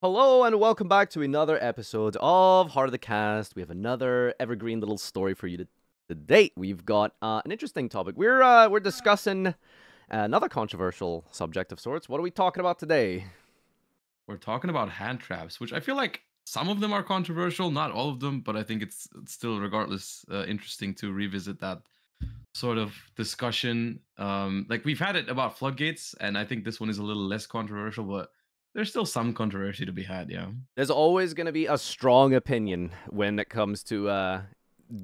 Hello and welcome back to another episode of Heart of the Cast. We have another evergreen little story for you to, today. We've got uh, an interesting topic. We're uh, we're discussing another controversial subject of sorts. What are we talking about today? We're talking about hand traps, which I feel like some of them are controversial, not all of them, but I think it's, still, regardless, uh, interesting to revisit that sort of discussion. Um, like we've had it about floodgates, and I think this one is a little less controversial, but there's still some controversy to be had. Yeah, There's always going to be a strong opinion when it comes to uh,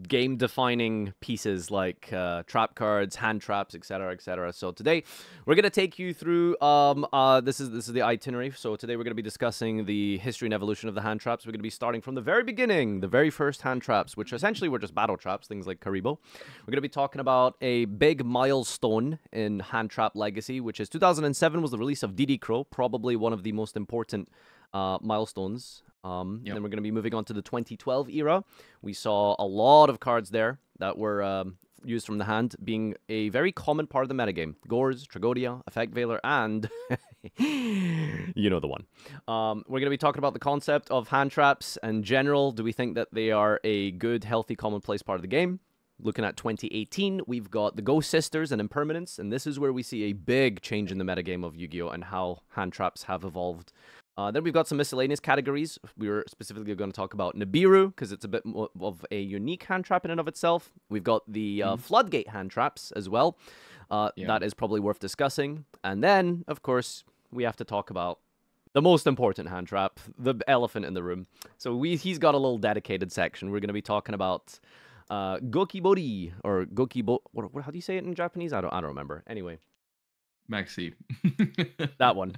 game defining pieces like uh, trap cards, hand traps, etc., etc. So today we're gonna take you through. Um, uh, this is this is the itinerary. So today we're gonna be discussing the history and evolution of the hand traps. We're gonna be starting from the very beginning, the very first hand traps, which essentially were just battle traps, things like Kuriboh. We're gonna be talking about a big milestone in hand trap legacy, which is 2007 was the release of DD Crow, probably one of the most important uh, milestones um, Yep. Then we're going to be moving on to the 2012 era. We saw a lot of cards there that were um, used from the hand, being a very common part of the metagame. Gorz, Tragodia, Effect Veiler, and you know the one. Um, we're going to be talking about the concept of hand traps in general. Do we think that they are a good, healthy, commonplace part of the game? Looking at 2018, we've got the Ghost Sisters and Impermanence, and this is where we see a big change in the metagame of Yu-Gi-Oh! and how hand traps have evolved uh, then we've got some miscellaneous categories. We were specifically going to talk about Nibiru because it's a bit more of a unique hand trap in and of itself. We've got the uh, Mhm. floodgate hand traps as well. Uh, Yeah. That is probably worth discussing. And then, of course, we have to talk about the most important hand trap, the elephant in the room. So we he's got a little dedicated section. We're going to be talking about uh, Gokibori or Gokibo. What, what, how do you say it in Japanese? I don't. I don't remember. Anyway, Maxi. that one.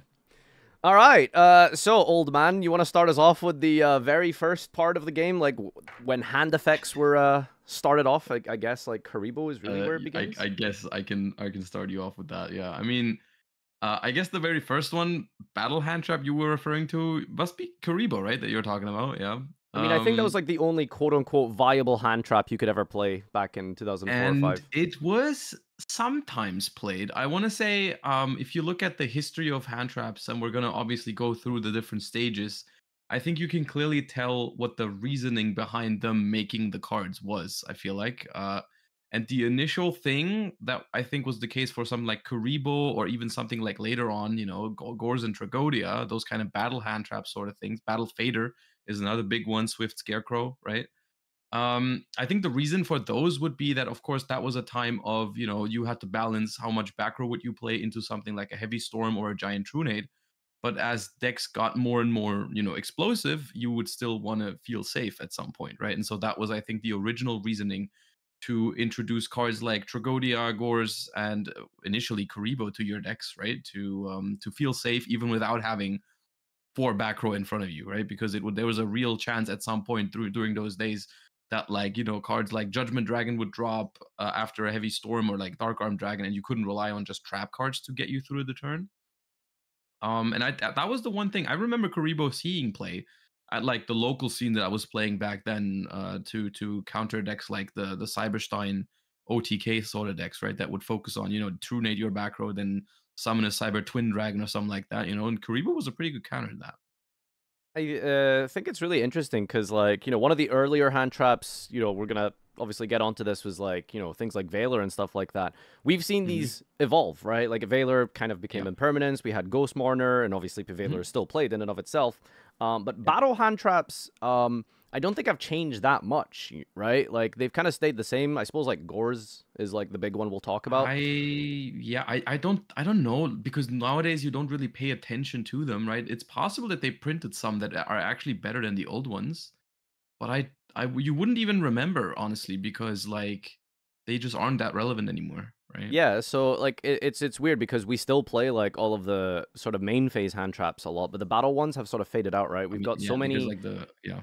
All right. Uh, so, old man, you want to start us off with the uh, very first part of the game, like w- when hand effects were uh, started off. I, I guess like Kuriboh is really Uh, where it begins. I, I guess I can I can start you off with that. Yeah, I mean, uh, I guess the very first one, battle hand trap you were referring to, must be Kuriboh, right? That you're talking about. Yeah. I mean, I think that Um, was like the only quote unquote viable hand trap you could ever play back in 2004 and or 5. it was sometimes played. I want to say, um, if you look at the history of hand traps, and we're gonna obviously go through the different stages, I think you can clearly tell what the reasoning behind them making the cards was. I feel like, uh, and the initial thing that I think was the case for something like Kuriboh, or even something like later on, you know, Go- Gorz and Tragodia, those kind of battle hand trap sort of things. Battle Fader is another big one. Swift Scarecrow, right? Um i think the reason for those would be that of course that was a time of you know you had to balance how much back row would you play into something like a heavy storm or a giant trunade but as decks got more and more you know explosive you would still want to feel safe at some point right and so that was i think the original reasoning to introduce cards like Tragodia, Gorz, and uh, initially Kuriboh to your decks, right? To um, to feel safe even without having four back row in front of you, right? Because it would there was a real chance at some point through during those days that like you know cards like Judgment Dragon would drop uh, after a heavy storm or like Dark Arm Dragon, and you couldn't rely on just trap cards to get you through the turn. Um, and I that was the one thing I remember Kuriboh seeing play at like the local scene that I was playing back then uh, to to counter decks like the the Cyberstein OTK sort of decks, right? That would focus on you know Trunade your back row, then summon a Cyber Twin Dragon or something like that, you know. And Kuriboh was a pretty good counter to that. I uh, think it's really interesting because, like, you know, one of the earlier hand traps, you know, we're gonna obviously get onto this was like, you know, things like Veiler and stuff like that. We've seen Mhm. these evolve, right? Like, Veiler kind of became Yeah. impermanence. We had Ghost Mourner, and obviously, Veiler Mhm. is still played in and of itself. Um, but battle hand traps, um, I don't think I've changed that much, right? Like, they've kind of stayed the same. I suppose like Gorz is like the big one we'll talk about. I yeah, I, I don't I don't know because nowadays you don't really pay attention to them, right? It's possible that they printed some that are actually better than the old ones, but I I you wouldn't even remember honestly because like they just aren't that relevant anymore, right? Yeah, so like it, it's it's weird because we still play like all of the sort of main phase hand traps a lot, but the battle ones have sort of faded out, right? We've mean, got yeah, so many. like the yeah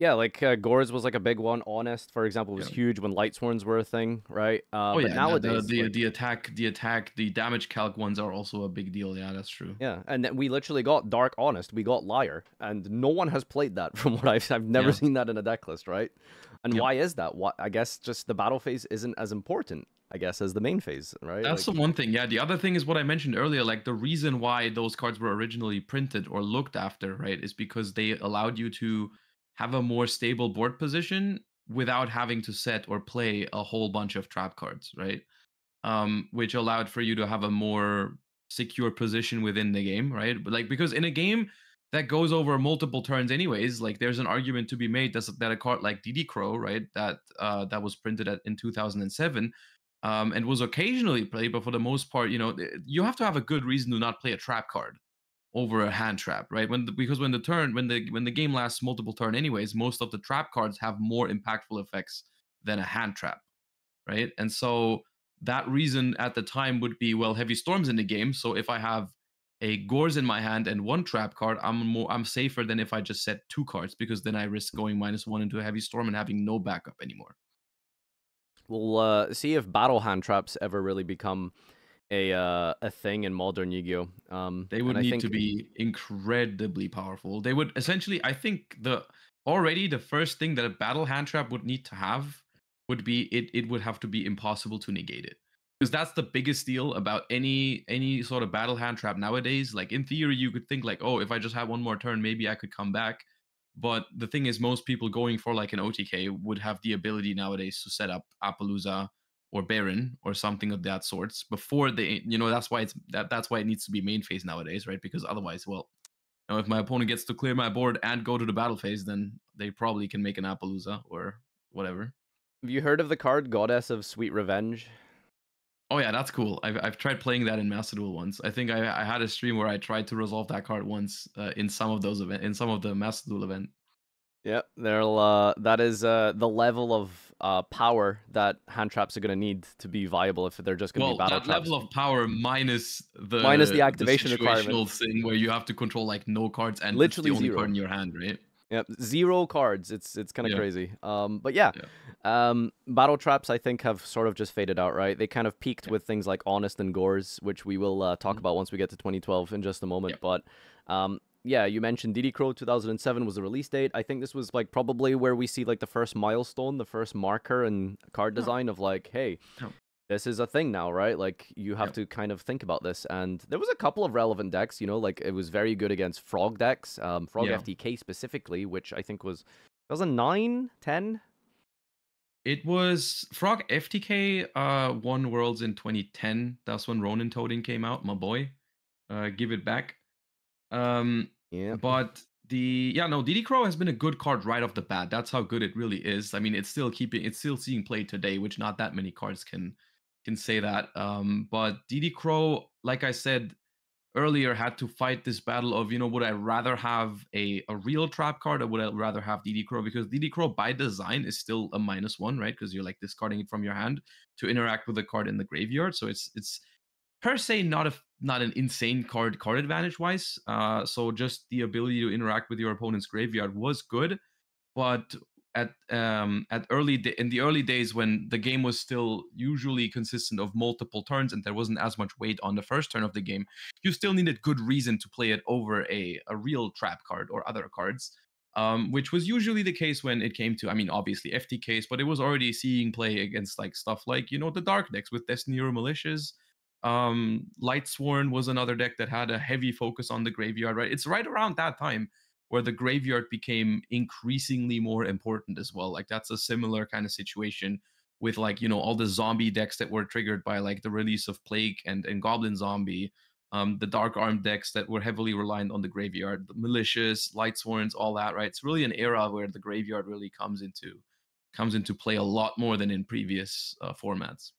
Yeah, like uh, Gorz was like a big one. Honest, for example, was Yeah. huge when Lightsworns were a thing, right? Uh, oh yeah the- nowadays, the the, like- the attack the attack the damage calc ones are also a big deal. Yeah, that's true. yeah, and then we literally got Dark Honest, we got Liar, and no one has played that from what I've I've never Yeah. seen that in a deck list, right? And Yep. why is that? What I guess just the battle phase isn't as important. I guess, as the main phase, right? That's Like- the one thing. Yeah. The other thing is what I mentioned earlier. Like the reason why those cards were originally printed or looked after, right, is because they allowed you to have a more stable board position without having to set or play a whole bunch of trap cards, right? Um, which allowed for you to have a more secure position within the game, right? But like because in a game that goes over multiple turns anyways, like there's an argument to be made that's, that a card like DD Crow, right, that uh that was printed at, in 2007 um, and was occasionally played, but for the most part, you know, you have to have a good reason to not play a trap card over a hand trap, right? When the, because when the turn when the when the game lasts multiple turn, anyways, most of the trap cards have more impactful effects than a hand trap, right? And so that reason at the time would be well, heavy storms in the game. So if I have a Gorz in my hand and one trap card, I'm more I'm safer than if I just set two cards because then I risk going minus one into a heavy storm and having no backup anymore. We'll uh, see if battle hand traps ever really become a uh, a thing in modern Yu-Gi-Oh. Um, They would need think to be incredibly powerful. They would essentially, I think the already the first thing that a battle hand trap would need to have would be it. It would have to be impossible to negate it because that's the biggest deal about any any sort of battle hand trap nowadays. Like in theory, you could think like, oh, if I just have one more turn, maybe I could come back. But the thing is, most people going for like an OTK would have the ability nowadays to set up Apollousa or Baron or something of that sorts before they, you know, that's why it's that that's why it needs to be main phase nowadays, right? Because otherwise, well, you know, if my opponent gets to clear my board and go to the battle phase, then they probably can make an Apollousa or whatever. Have you heard of the card Goddess of Sweet Revenge? Oh yeah, that's cool. I've I've tried playing that in Master Duel once. I think I I had a stream where I tried to resolve that card once uh, in some of those event in some of the Master Duel event. Yep, there'll uh, that is uh, the level of uh, power that hand traps are going to need to be viable if they're just going to Well, be battle that traps. level of power minus the Minus the activation requirement. situational thing where you have to control like no cards and Literally it's the only zero. card in your hand, right? Yep, zero cards. It's it's kind of Yeah. crazy. Um, but yeah, um, battle traps I think have sort of just faded out, right? They kind of peaked Yeah. with things like Honest and Gorz, which we will uh, talk Mhm. about once we get to 2012 in just a moment. But um, yeah, you mentioned DD Crow 2007 was the release date. I think this was like probably where we see like the first milestone, the first marker and card design of like, hey, Yeah. this is a thing now, right? Like you have Yep. to kind of think about this. And there was a couple of relevant decks, you know, like it was very good against Frog decks, um, Frog Yeah. FTK specifically, which I think was 2009, 10. It was Frog FTK uh won Worlds in 2010. That's when Ronintoadin came out, my boy. Uh give it back. Um Yeah. but the yeah no DD Crow has been a good card right off the bat. That's how good it really is. I mean, it's still keeping it's still seeing play today, which not that many cards can can say that. Um, but DD Crow, like I said earlier, had to fight this battle of you know would I rather have a a real trap card or would I rather have DD Crow because DD Crow by design is still a minus one, right? Because you're like discarding it from your hand to interact with the card in the graveyard. So it's it's per se not a not an insane card card advantage wise. Uh, so just the ability to interact with your opponent's graveyard was good, but at um at early in the early days when the game was still usually consistent of multiple turns and there wasn't as much weight on the first turn of the game, you still needed good reason to play it over a a real trap card or other cards. Um, which was usually the case when it came to, I mean, obviously FTKs, but it was already seeing play against like stuff like, you know, the dark decks with Destiny or Malicious, um light sworn was another deck that had a heavy focus on the graveyard right? It's right around that time where the graveyard became increasingly more important as well. Like that's a similar kind of situation with like you know all the zombie decks that were triggered by like the release of plague and and goblin zombie um the dark arm decks that were heavily reliant on the graveyard the malicious light sworns all that right? It's really an era where the graveyard really comes into comes into play a lot more than in previous uh, formats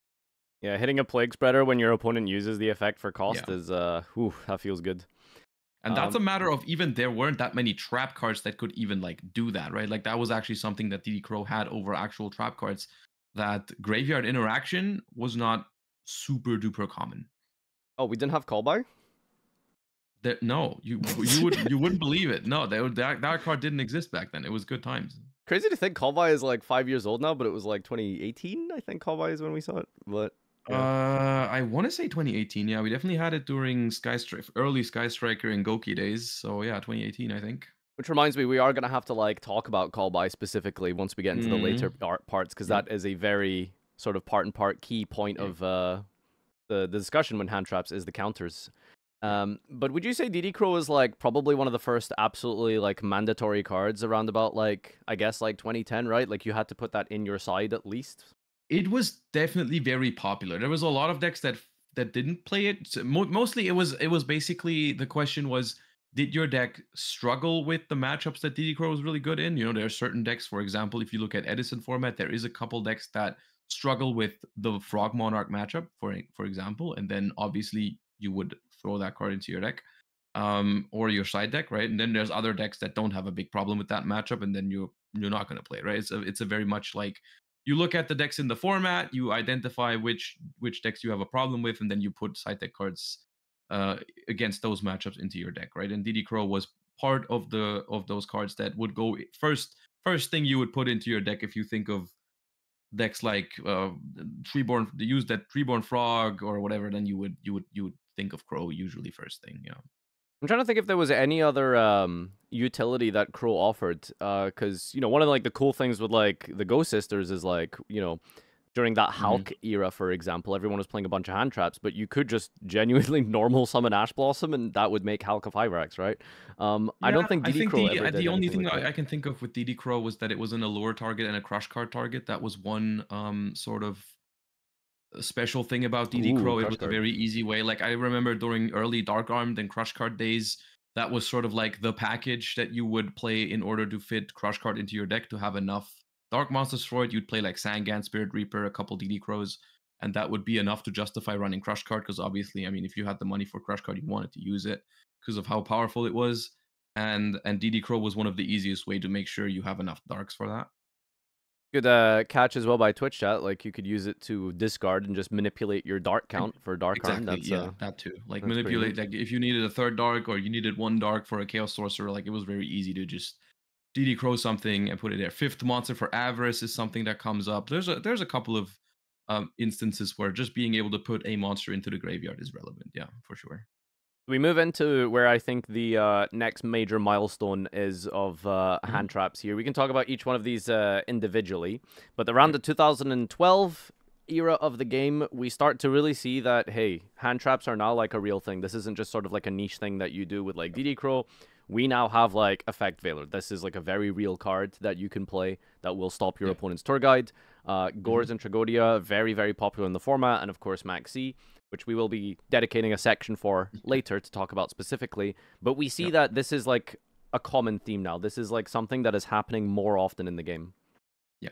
Yeah, hitting a plague spreader when your opponent uses the effect for cost Yeah. is uh whew, that feels good. And that's Um, a matter of even there weren't that many trap cards that could even like do that, right? Like that was actually something that DD Crow had over actual trap cards. That graveyard interaction was not super duper common. Oh, we didn't have call by? There, no, you you would you wouldn't believe it. No, that, that that card didn't exist back then. It was good times. Crazy to think call is like five years old now, but it was like 2018, I think call is when we saw it. But Yeah. Uh, I want to say 2018. Yeah, we definitely had it during Sky Stri- early Sky Striker and Goki days. So yeah, 2018, I think. which reminds me, we are gonna have to like talk about call by specifically once we get into the later Mhm. parts, because Yep. that is a very sort of part and part key point Yeah. of uh, the, the discussion when hand traps is the counters. Um, but would you say DD Crow is like probably one of the first absolutely like mandatory cards around about like I guess like 2010, right? Like you had to put that in your side at least. It was definitely very popular. There was a lot of decks that that didn't play it. So mo- mostly, it was it was basically the question was, did your deck struggle with the matchups that DD Crow was really good in? You know, there are certain decks, for example, if you look at Edison format, there is a couple decks that struggle with the Frog Monarch matchup, for for example, and then obviously you would throw that card into your deck. Um, or your side deck, right? And then there's other decks that don't have a big problem with that matchup, and then you're you're not going to play, it, right? It's a it's a very much like you look at the decks in the format, you identify which which decks you have a problem with, and then you put side deck cards uh, against those matchups into your deck, right? And DD Crow was part of the of those cards that would go first first thing you would put into your deck if you think of decks like uh, Treeborn, use that Treeborn Frog or whatever, then you would you would you would think of Crow usually first thing, yeah. I'm trying to think if there was any other um, utility that Crow offered, because you know one of like the cool things with like the Ghost Sisters is like you know during that Halq era, for example, everyone was playing a bunch of hand traps, but you could just genuinely normal summon Ash Blossom, and that would make Halq a five X, right? Um, I don't Yeah, think I DD think Crow the, ever uh, the only thing like I, I can think of with DD Crow was that it was an allure target and a crush card target. That was one um sort of uh, special thing about DD Ooh, Crow. It was card. a very easy way. Like I remember during early Dark Armed and Crush Card days, that was sort of like the package that you would play in order to fit Crush Card into your deck to have enough Dark Monsters for it. You'd play like Sangan, Spirit Reaper, a couple DD Crows, and that would be enough to justify running Crush Card. Because obviously, I mean, if you had the money for Crush Card, you wanted to use it because of how powerful it was. And and DD Crow was one of the easiest way to make sure you have enough darks for that. Good uh, catch as well by Twitch chat. Like you could use it to discard and just manipulate your dark count for dark Exactly. That's yeah, uh, that too. Like manipulate. Like if you needed a third dark or you needed one dark for a chaos sorcerer, like it was very easy to just DD Crow something and put it there. Fifth monster for Avarice is something that comes up. There's a there's a couple of um, instances where just being able to put a monster into the graveyard is relevant. Yeah, for sure. We move into where I think the uh, next major milestone is of uh, Mhm. hand traps here. We can talk about each one of these uh, individually, but around the 2012 era of the game, we start to really see that, hey, hand traps are now like a real thing. This isn't just sort of like a niche thing that you do with like DD Crow. We now have like Effect Veiler. This is like a very real card that you can play that will stop your Yeah. opponent's tour guide. Uh, Gorz and Tragodia, very, very popular in the format. And of course, Maxi, which we will be dedicating a section for later to talk about specifically. But we see Yep. that this is like a common theme now. This is like something that is happening more often in the game. Yeah.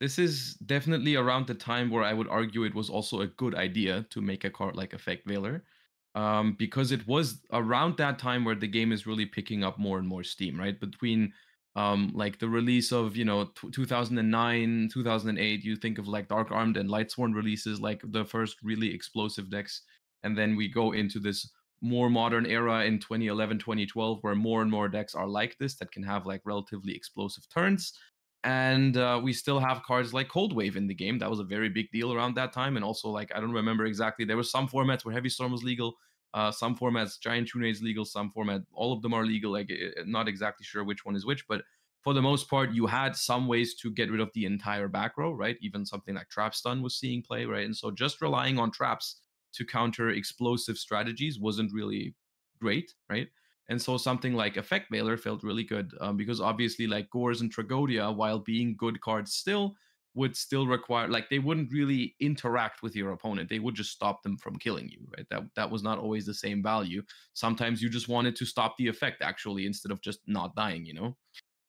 This is definitely around the time where I would argue it was also a good idea to make a card like Effect Veiler. Um, because it was around that time where the game is really picking up more and more steam, right? Between um, like the release of, you know, t- 2009, 2008, you think of like Dark Armed and Lightsworn releases, like the first really explosive decks. And then we go into this more modern era in 2011, 2012, where more and more decks are like this that can have like relatively explosive turns and uh, we still have cards like Cold Wave in the game. That was a very big deal around that time, and also like I don't remember exactly. There were some formats where Heavy Storm was legal, uh, some formats Giant Tune is legal, some format all of them are legal. Like eh, eh, not exactly sure which one is which, but for the most part, you had some ways to get rid of the entire back row, right? Even something like Trap Stun was seeing play, right? And so just relying on traps to counter explosive strategies wasn't really great, right? And so something like Effect Veiler felt really good um, because obviously, like Gorz and Tragodia, while being good cards still, would still require like they wouldn't really interact with your opponent. They would just stop them from killing you, right? That that was not always the same value. Sometimes you just wanted to stop the effect actually instead of just not dying, you know.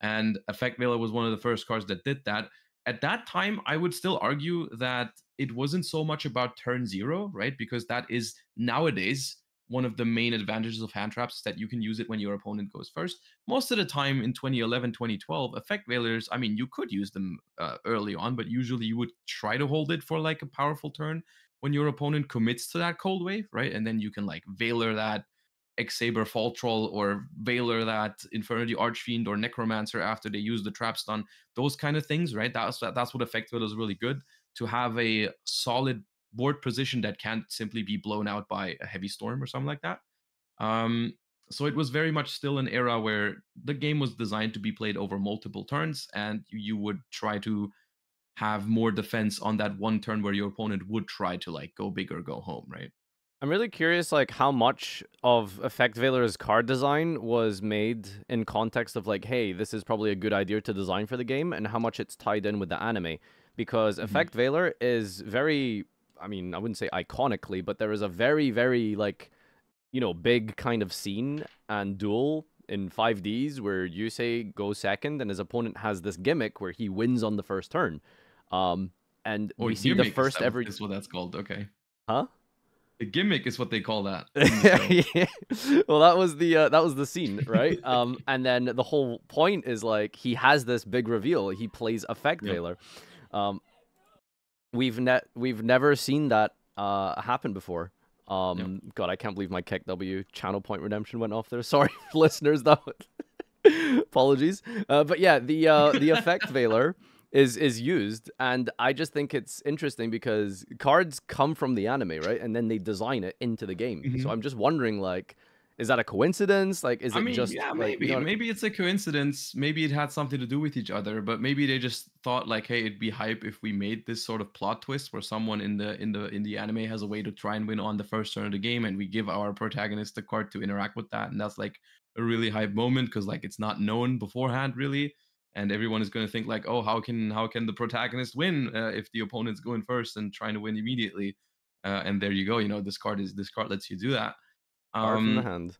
And Effect Veiler was one of the first cards that did that. At that time, I would still argue that it wasn't so much about turn zero, right? Because that is nowadays one of the main advantages of hand traps is that you can use it when your opponent goes first. Most of the time in 2011, 2012, effect veilers, I mean, you could use them uh, early on, but usually you would try to hold it for like a powerful turn when your opponent commits to that cold wave, right? And then you can like veiler that X-Saber Faultroll or Veiler that Infernity Archfiend or Necromancer after they use the trap stun, those kind of things, right? That's that's what Effect Veiler is really good to have a solid board position that can't simply be blown out by a heavy storm or something like that. Um, so it was very much still an era where the game was designed to be played over multiple turns, and you, would try to have more defense on that one turn where your opponent would try to like go big or go home, right? I'm really curious, like how much of Effect Veiler's card design was made in context of like, hey, this is probably a good idea to design for the game, and how much it's tied in with the anime, because Mhm. Effect Veiler is very, I mean, I wouldn't say iconically, but there is a very, very like, you know, big kind of scene and duel in 5Ds where Yusei goes second, and his opponent has this gimmick where he wins on the first turn, um, and Or we see the first ever, is what that's called. Okay, huh? the gimmick is what they call that. in the show. yeah. Well, that was the uh, that was the scene, right? um, and then the whole point is like he has this big reveal. He plays Effect Yep. Veiler. Um, we've ne- we've never seen that uh happen before. Um, God, I can't believe my Kick W channel point redemption went off there. Sorry, listeners. That was- apologies. Uh, but yeah, the uh, the Effect Veiler is is used and i just think it's interesting because cards come from the anime right and then they design it into the game so Mhm. i'm just wondering like is that a coincidence like is I it mean, just yeah, like, maybe you know, maybe it's a coincidence. Maybe it had something to do with each other, but maybe they just thought like, hey, it'd be hype if we made this sort of plot twist where someone in the in the in the anime has a way to try and win on the first turn of the game, and we give our protagonist the card to interact with that, and that's like a really hype moment because like it's not known beforehand really, and everyone is going to think like, oh, how can how can the protagonist win uh, if the opponent's going first and trying to win immediately, uh, and there you go, you know, this card is this card lets you do that. Card from the Um, hand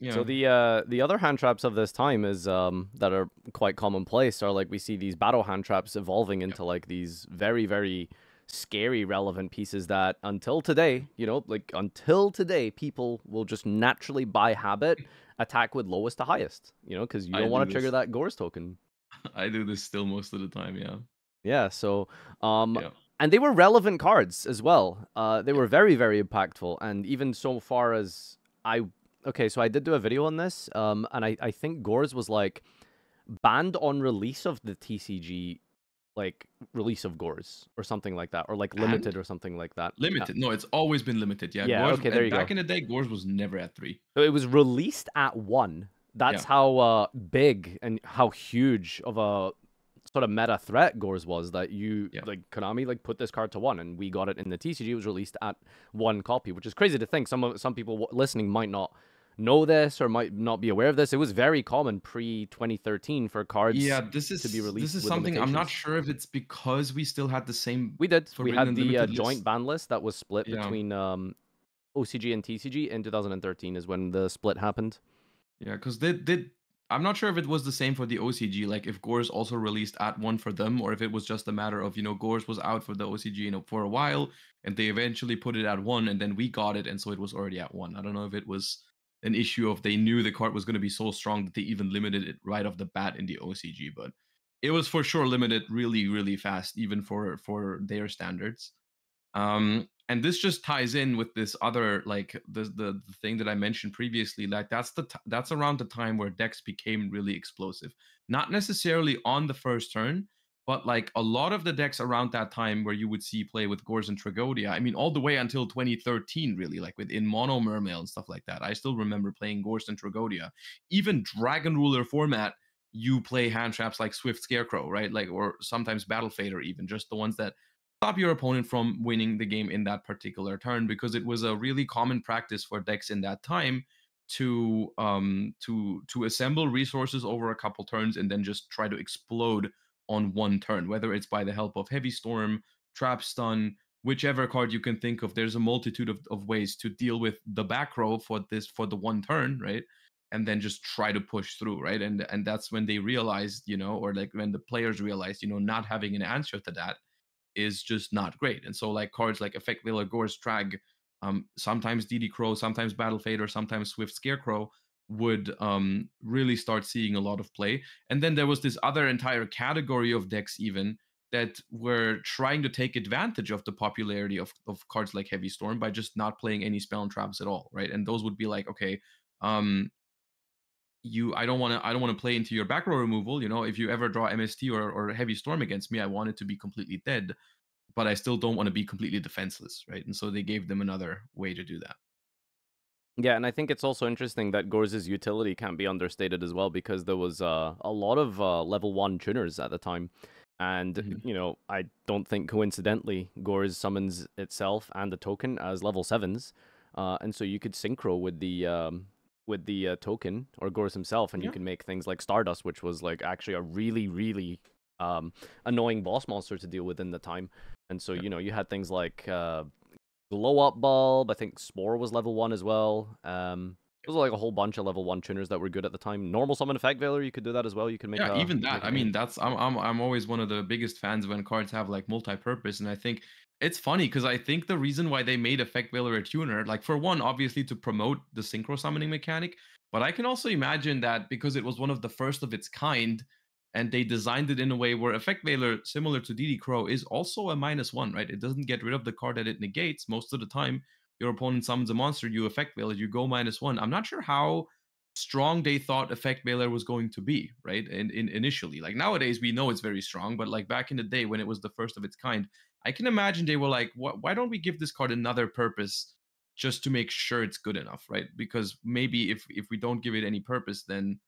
yeah. so the uh the other hand traps of this time is um that are quite commonplace are like we see these battle hand traps evolving into like these very very scary relevant pieces that until today you know like until today people will just naturally by habit attack with lowest to highest you know because you don't want to trigger that Gorz token I do this still most of the time, yeah. Yeah, so um Yeah. And they were relevant cards as well. Uh they were very very impactful and even so far as I okay, so I did do a video on this um and I I think Gorz was like banned on release of the TCG like release of Gorz or something like that or like limited or something like that. Yeah. Limited. No, it's always been limited. Yeah. Yeah, Gorz, okay, there and you go. back in the day, Gorz was never at three. So it was released at one. That's Yeah. how uh, big and how huge of a sort of meta threat Gorz was that you Yeah. like Konami like put this card to one and we got it in the TCG. It was released at one copy, which is crazy to think. Some of some people listening might not know this or might not be aware of this. It was very common pre 2013 for cards. Yeah, this is to be released this is something I'm not sure if it's because we still had the same. we did. We had the uh, joint ban list that was split Yeah. between um, OCG and TCG in 2013 is when the split happened. Yeah, because they did. I'm not sure if it was the same for the OCG, like if Gorz also released at one for them, or if it was just a matter of you know Gorz was out for the OCG you know for a while, and they eventually put it at one, and then we got it, and so it was already at one. I don't know if it was an issue of they knew the card was going to be so strong that they even limited it right off the bat in the OCG, but it was for sure limited really really fast, even for for their standards. Um, and this just ties in with this other like the, the the thing that I mentioned previously. Like that's the t- that's around the time where decks became really explosive. Not necessarily on the first turn, but like a lot of the decks around that time where you would see play with Gorz and Tragodia. I mean, all the way until 2013, really, like within Mono Mermail and stuff like that. I still remember playing Gorz and Tragodia. Even Dragon Ruler format, you play hand traps like Swift Scarecrow, right? Like or sometimes Battle Fader, even just the ones that stop your opponent from winning the game in that particular turn because it was a really common practice for decks in that time to um to to assemble resources over a couple turns and then just try to explode on one turn whether it's by the help of heavy storm trap stun whichever card you can think of. There's a multitude of, of ways to deal with the back row for this for the one turn right? And then just try to push through right? And and that's when they realized you know or like when the players realized you know not having an answer to that is just not great. And so like cards like Effect Veiler, Gore's Trag, um, sometimes DD Crow, sometimes Battle Fader, sometimes Swift Scarecrow would um, really start seeing a lot of play. And then there was this other entire category of decks even that were trying to take advantage of the popularity of, of cards like Heavy Storm by just not playing any spell and traps at all, right? And those would be like, okay, um, you I don't want to I don't want to play into your back row removal. You know, if you ever draw MST or, or heavy storm against me, I want it to be completely dead, but I still don't want to be completely defenseless, right? And so they gave them another way to do that. Yeah, and I think it's also interesting that Gores' utility can't be understated as well because there was uh, a lot of uh, level one tuners at the time. And Mhm. you know, I don't think coincidentally, Gorz summons itself and the token as level sevens, uh, and so you could synchro with the um, with the uh, token or Gorz himself, and you can make things like Stardust, which was like actually a really really um, annoying boss monster to deal with in the time. And so Yeah. you know, you had things like uh, Glow Up Bulb. I think Spore was level one as well. Um, those are like a whole bunch of level one tuners that were good at the time. Normal summon effect veiler, you could do that as well. You could make yeah a- even that i mean that's I'm, I'm i'm always one of the biggest fans when cards have like multi-purpose and i think it's funny because i think the reason why they made effect veiler a tuner like for one obviously to promote the synchro summoning mechanic but i can also imagine that because it was one of the first of its kind and they designed it in a way where effect veiler similar to dd crow is also a minus one right? It doesn't get rid of the card that it negates. Most of the time your opponent summons a monster you effect veiler you go minus one. I'm not sure how strong they thought effect veiler was going to be right in, in initially. Like nowadays we know it's very strong but like back in the day when it was the first of its kind i can imagine they were like why don't we give this card another purpose just to make sure it's good enough right? Because maybe if if we don't give it any purpose then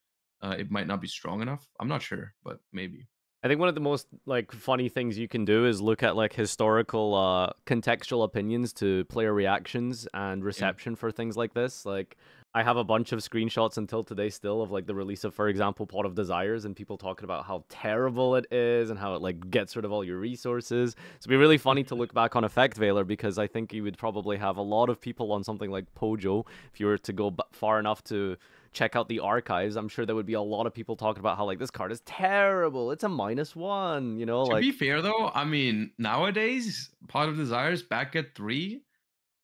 uh, it might not be strong enough. I'm not sure but maybe. I think one of the most like funny things you can do is look at like historical uh contextual opinions to player reactions and reception for things like this. Like I have a bunch of screenshots until today still of like the release of for example Pot of Desires and people talking about how terrible it is and how it like gets rid of all your resources. So it'd be really funny to look back on Effect Veiler because I think you would probably have a lot of people on something like Pojo if you were to go b- far enough to check out the archives, I'm sure there would be a lot of people talking about how like this card is terrible. It's a minus one, you know, to like be fair though i mean nowadays pot of desires back at three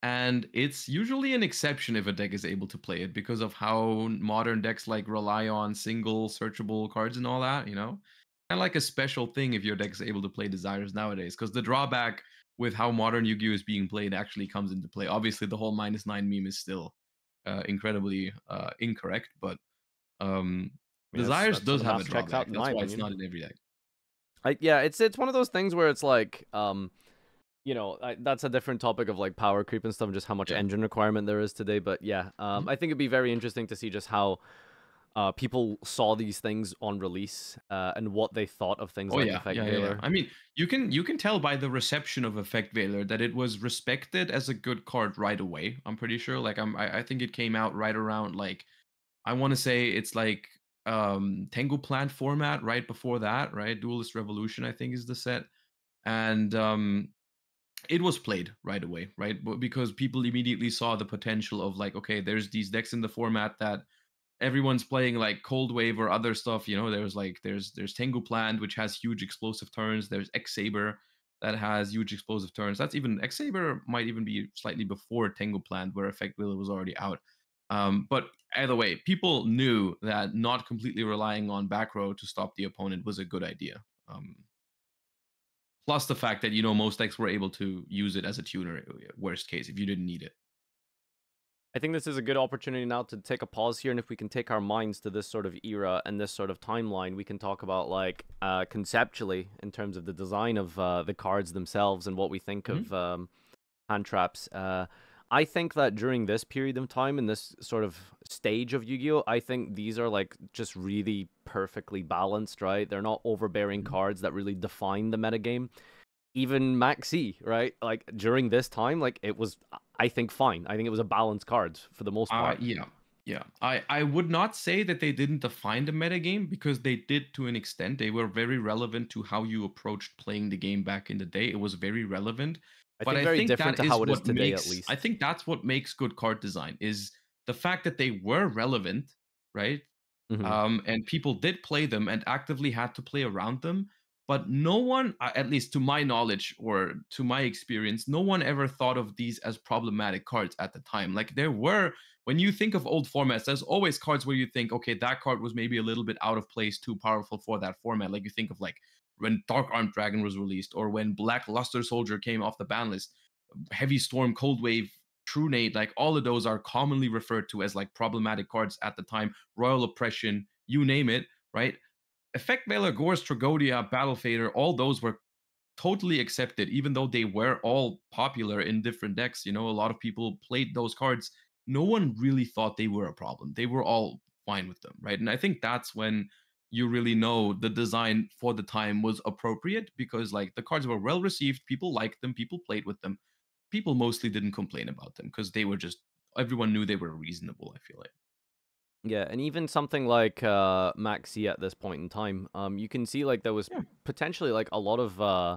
and it's usually an exception if a deck is able to play it because of how modern decks like rely on single searchable cards and all that you know? Kind of like a special thing if your deck is able to play desires nowadays because the drawback with how modern yu-gi-oh! is being played actually comes into play. Obviously the whole minus nine meme is still uh, incredibly uh, incorrect but um I mean, that's- desires that's sort does have a drawback. that's why it's not in every deck. I, yeah, it's it's one of those things where it's like, um, you know, I, that's a different topic of like power creep and stuff, and just how much Yeah. engine requirement there is today. But yeah, um, Mhm. I think it'd be very interesting to see just how. Uh, people saw these things on release uh, and what they thought of things Oh like yeah, Effect yeah, yeah, yeah. I mean, you can you can tell by the reception of Effect Veiler that it was respected as a good card right away. I'm pretty sure. Like I'm, I, I think it came out right around like, I want to say it's like um Tengu Plant format right before that, right? Duelist Revolution, I think, is the set, and um, it was played right away, right? But because people immediately saw the potential of like, okay, there's these decks in the format that everyone's playing like cold wave or other stuff you know? There's like there's there's tengu plant which has huge explosive turns. There's x saber that has huge explosive turns. That's even x saber might even be slightly before tengu plant where effect wheel was already out. Um, but either way people knew that not completely relying on back row to stop the opponent was a good idea. Um, plus the fact that you know most decks were able to use it as a tuner uh, worst case if you didn't need it I think this is a good opportunity now to take a pause here, and if we can take our minds to this sort of era and this sort of timeline, we can talk about like uh, conceptually in terms of the design of uh, the cards themselves and what we think Mhm. of um, hand traps. Uh, I think that during this period of time in this sort of stage of Yu-Gi-Oh, I think these are like just really perfectly balanced, right? They're not overbearing Mhm. cards that really define the metagame even Maxi, right? Like during this time, like it was, I think, fine. I think it was a balanced card for the most Uh, part. yeah, yeah. I, I would not say that they didn't define the metagame because they did to an extent. They were very relevant to how you approached playing the game back in the day. It was very relevant. I but think I very think different to how it is today, makes, at least. I think that's what makes good card design is the fact that they were relevant, right? Mhm. um, and people did play them and actively had to play around them. But no one, at least to my knowledge or to my experience, no one ever thought of these as problematic cards at the time. Like there were, when you think of old formats, there's always cards where you think, okay, that card was maybe a little bit out of place, too powerful for that format. Like you think of like when Dark Armed Dragon was released or when Black Luster Soldier came off the ban list, Heavy Storm, Cold Wave, Trunade, like all of those are commonly referred to as like problematic cards at the time. Royal Oppression, you name it, right? Effect Veiler, Gor's Tragodia, Battle Fader, all those were totally accepted, even though they were all popular in different decks. You know, a lot of people played those cards. No one really thought they were a problem. They were all fine with them, right? And I think that's when you really know the design for the time was appropriate because like the cards were well received, people liked them, people played with them. People mostly didn't complain about them because they were just everyone knew they were reasonable, I feel like. Yeah, and even something like uh, Maxi at this point in time, um, you can see like there was Yeah. potentially like a lot of uh,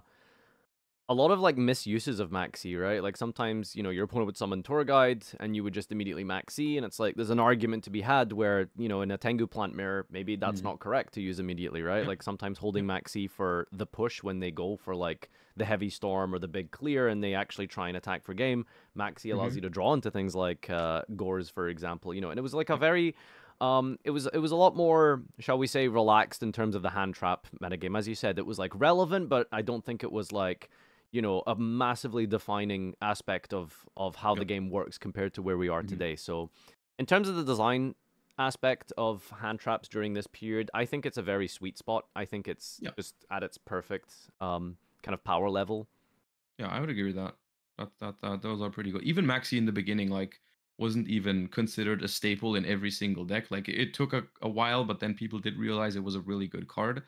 a lot of like misuses of Maxi, right? Like sometimes, you know, your opponent would summon Tour Guide and you would just immediately Maxi, and it's like there's an argument to be had where, you know, in a Tengu plant mirror, maybe that's Mhm. not correct to use immediately, right? Yep. Like sometimes holding Maxi for the push when they go for like the heavy storm or the big clear and they actually try and attack for game, Maxi allows Mhm. you to draw into things like uh Gorz, for example, you know, and it was like a very um, it was it was a lot more, shall we say, relaxed in terms of the hand trap metagame. As you said, it was like relevant, but I don't think it was like you know a massively defining aspect of of how the game works compared to where we are Mhm. today. So, in terms of the design aspect of hand traps during this period, I think it's a very sweet spot. I think it's Yep. just at its perfect um kind of power level. Yeah, I would agree with that. That that, that those are pretty good. Even Maxi in the beginning, like, wasn't even considered a staple in every single deck. Like, it took a, a while, but then people did realize it was a really good card.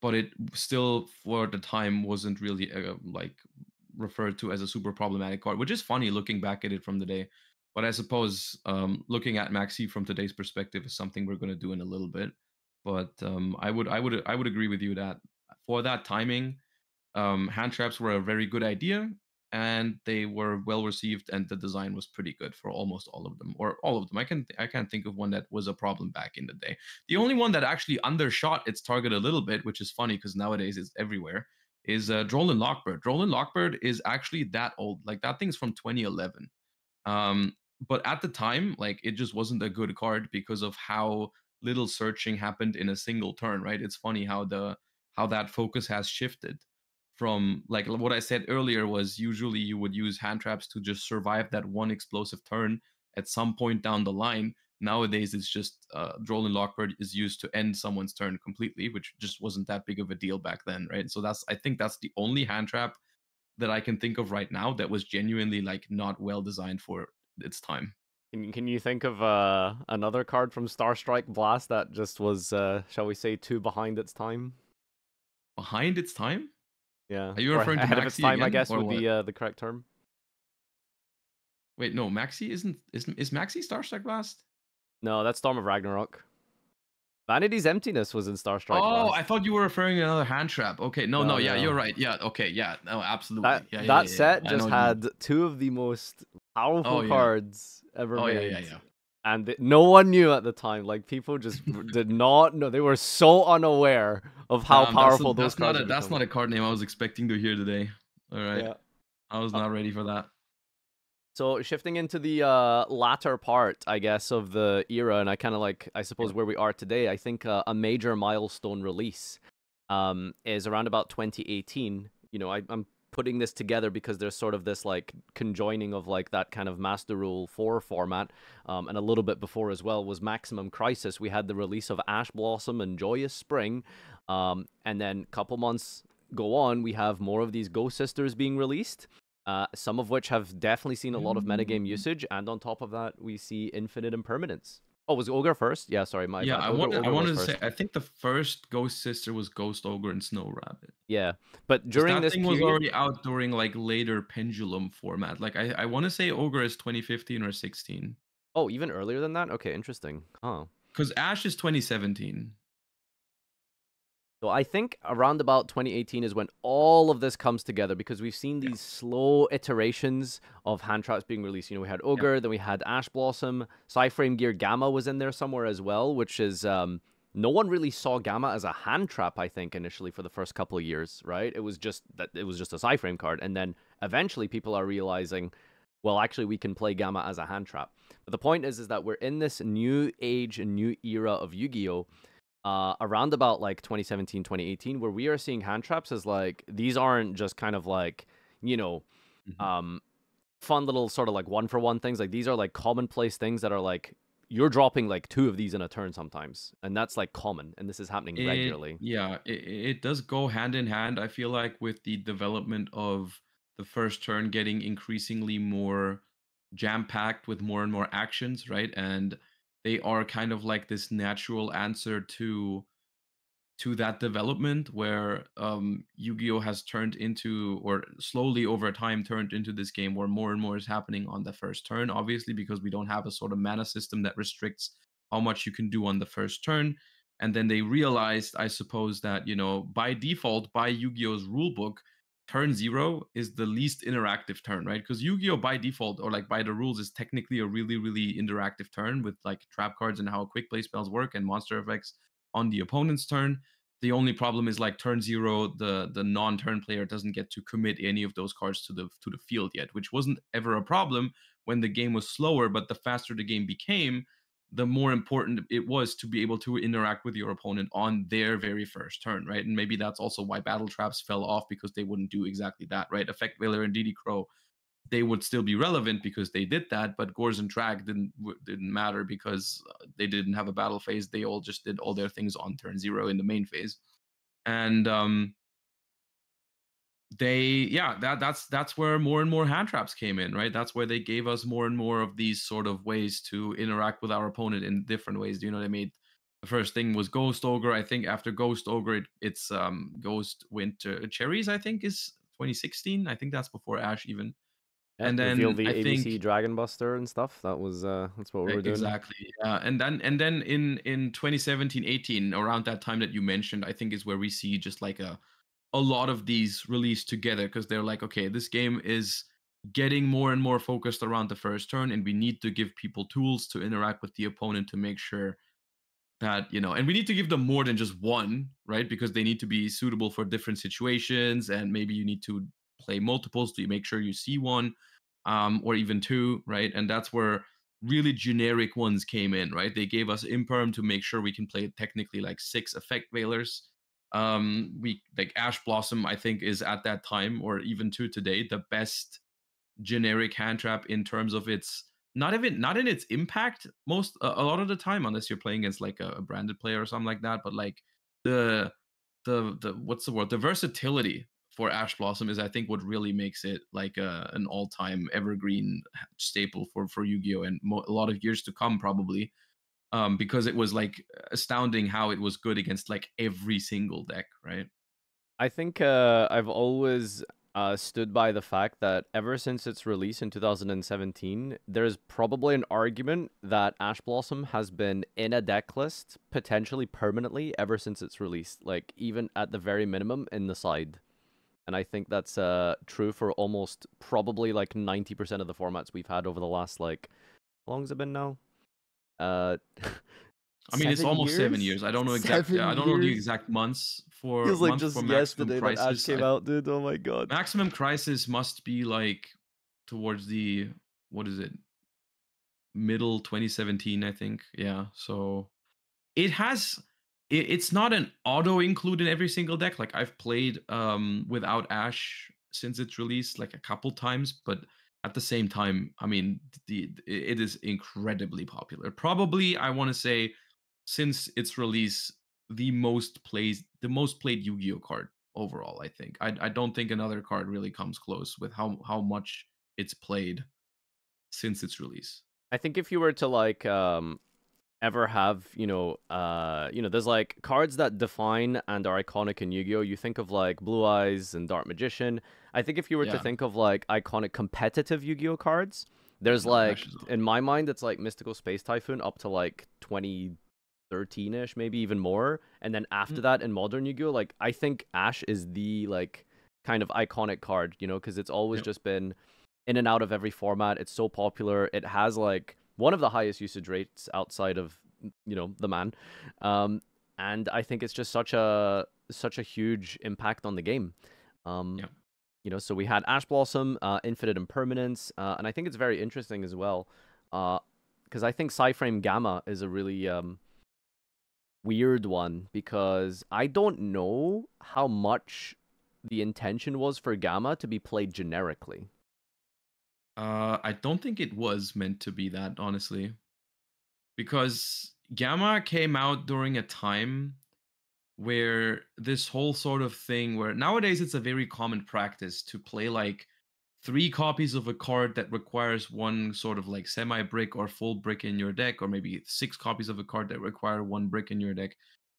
But it still, for the time, wasn't really uh, like referred to as a super problematic card, which is funny looking back at it from the day. But I suppose um, looking at Maxi from today's perspective is something we're going to do in a little bit. But um, I would, I would, I would agree with you that for that timing, um, hand traps were a very good idea and they were well received and the design was pretty good for almost all of them or all of them i can i can't think of one that was a problem back in the day the only one that actually undershot its target a little bit which is funny because nowadays it's everywhere is uh, Droll & Lock Bird. Drollin Lockbird is actually that old. Like that thing's from 2011. Um, but at the time, like it just wasn't a good card because of how little searching happened in a single turn, right? It's funny how the how that focus has shifted from like what I said earlier was usually you would use hand traps to just survive that one explosive turn at some point down the line. Nowadays, it's just uh, Droll & Lock Bird is used to end someone's turn completely, which just wasn't that big of a deal back then, right? So that's I think that's the only hand trap that I can think of right now that was genuinely like not well designed for its time. Can you, can you think of uh, another card from Star Strike Blast that just was, uh, shall we say, too behind its time? Behind its time? Yeah. Are you Or referring to ahead of its Maxi time? I guess would be uh, the correct term. Wait, no, Maxi isn't is is Maxi Star Strike Blast? No, that's Storm of Ragnarok. Vanity's Emptiness was in Star Strike Oh, Blast. I thought you were referring to another hand trap. Okay, no, No, no, yeah, no. you're right. Yeah, okay, yeah, no, absolutely. that yeah, yeah, that yeah, yeah. set I just had two of the most powerful Oh, yeah. cards ever Oh yeah, made. yeah, yeah. And th- no one knew at the time. Like people just did not know. They were so unaware of how Um, that's a- powerful those that's not a, that's not a card name I was expecting to hear today. All right, Yeah. I was not ready for that. So shifting into the uh, latter part, I guess, of the era, and I kind of like, I suppose, where we are today. I think uh, a major milestone release um, is around about 2018. You know, I, I'm putting this together because there's sort of this like conjoining of like that kind of Master Rule 4 format, um, and a little bit before as well was Maximum Crisis. We had the release of Ash Blossom and Joyous Spring, um, and then a couple months go on, we have more of these Ghost Sisters being released uh, some of which have definitely seen a lot of metagame Mm. usage, and on top of that, we see infinite impermanence. Oh, was Ogre first? Yeah, sorry, my yeah, bad. I Ogre- wanted Ogre was wanted to first. say I think the first Ghost Sister was Ghost Ogre and Snow Rabbit. Yeah, but during that this thing period, was already out during like later pendulum format. Like I, I want to say Ogre is 2015 or 16. oh, even earlier than that. Okay, interesting. Huh. Because Ash is 2017. So I think around about 2018 is when all of this comes together because we've seen Yeah. these slow iterations of hand traps being released. You know, we had Ogre, then we had Ash Blossom, Psyframe Gear Gamma was in there somewhere as well, which is um no one really saw Gamma as a hand trap, I think, initially for the first couple of years, right? It was just that it was just a Psyframe card, and then eventually people are realizing, well, actually we can play Gamma as a hand trap. But the point is, is that we're in this new age and new era of Yu-Gi-Oh! Uh, around about like 2017, 2018, where we are seeing hand traps as like these aren't just kind of like you know, Mhm. um, fun little sort of like one for one things. Like these are like commonplace things that are like you're dropping like two of these in a turn sometimes, and that's like common, and this is happening It- regularly. yeah, it, it does go hand in hand. I feel like with the development of the first turn getting increasingly more jam packed with more and more actions, right? And they are kind of like this natural answer to to that development where um, Yu-Gi-Oh has turned into, or slowly over time turned into this game where more and more is happening on the first turn. Obviously, because we don't have a sort of mana system that restricts how much you can do on the first turn. And then they realized, I suppose, that you know by default, by Yu-Gi-Oh's rulebook, turn zero is the least interactive turn, right? Because Yu-Gi-Oh by default or like by the rules is technically a really, really interactive turn with like trap cards and how quick play spells work and monster effects on the opponent's turn. The only problem is like turn zero, the the non-turn player doesn't get to commit any of those cards to the to the field yet, which wasn't ever a problem when the game was slower. But the faster the game became, the more important it was to be able to interact with your opponent on their very first turn, right? And maybe that's also why battle traps fell off because they wouldn't do exactly that, right? Effect Veiler and DD Crow they would still be relevant because they did that but Gorz and Trag didn't didn't matter because uh, they didn't have a battle phase they all just did all their things on turn zero in the main phase and um they yeah that that's that's where more and more hand traps came in right that's where they gave us more and more of these sort of ways to interact with our opponent in different ways do you know what i mean the first thing was ghost ogre i think after ghost ogre it, it's um ghost winter cherries i think is 2016 i think that's before ash even and then the I ABC think, Dragon Buster and stuff. That was uh that's what we were doing. Exactly. Yeah. And then and then in in 2017, 18, around that time that you mentioned, I think is where we see just like a a lot of these released together because they're like, okay, this game is getting more and more focused around the first turn, and we need to give people tools to interact with the opponent to make sure that you know and we need to give them more than just one right because they need to be suitable for different situations and maybe you need to play multiples to make sure you see one um, or even two, right? And that's where really generic ones came in, right? They gave us imperm to make sure we can play technically like six effect veilers. Um, we like Ash Blossom, I think, is at that time or even to today the best generic hand trap in terms of its not even not in its impact most a, a lot of the time unless you're playing against like a, a branded player or something like that but like the the the what's the word? The versatility for Ash Blossom is I think what really makes it like a, an all-time evergreen staple for for Yu-Gi-Oh! and mo- a lot of years to come probably um because it was like astounding how it was good against like every single deck, right? I think uh I've always uh, stood by the fact that ever since its release in 2017, there's probably an argument that Ash Blossom has been in a deck list potentially permanently ever since its release, like even at the very minimum in the side and I think that's uh, true for almost probably like 90% of the formats we've had over the last like how long has it been now? Uh I mean, it's almost years? seven years. I don't know exactly. I don't know the exact months for. It Feels like just yesterday that Ash came I, out, dude. Oh my god. Maximum Crisis must be like towards the what is it? Middle 2017, I think. Yeah. So it has it, it's not an auto include in every single deck. Like I've played um without Ash since its release like a couple times, but at the same time, I mean, the it is incredibly popular. Probably, I want to say, since its release, the most plays the most played Yu-Gi-Oh card overall. I think. I I don't think another card really comes close with how how much it's played since its release. I think if you were to like um ever have, you know, uh, you know, there's like cards that define and are iconic in Yu-Gi-Oh. You think of like Blue Eyes and Dark Magician. I think if you were yeah. to think of like iconic competitive Yu-Gi-Oh cards, there's like in my mind it's like Mystical Space Typhoon up to like 2013ish, maybe even more. And then after mm-hmm. that in modern Yu-Gi-Oh, like I think Ash is the like kind of iconic card, you know, because it's always yep. just been in and out of every format. It's so popular. It has like one of the highest usage rates outside of you know the man. Um, and i think it's just such a such a huge impact on the game. Um, yeah. you know so we had ash blossom uh, infinite impermanence uh, and i think it's very interesting as well because uh, i think Psy-Frame gamma is a really um, weird one because i don't know how much the intention was for gamma to be played generically uh, I don't think it was meant to be that, honestly, because Gamma came out during a time where this whole sort of thing, where nowadays it's a very common practice to play like three copies of a card that requires one sort of like semi brick or full brick in your deck, or maybe six copies of a card that require one brick in your deck.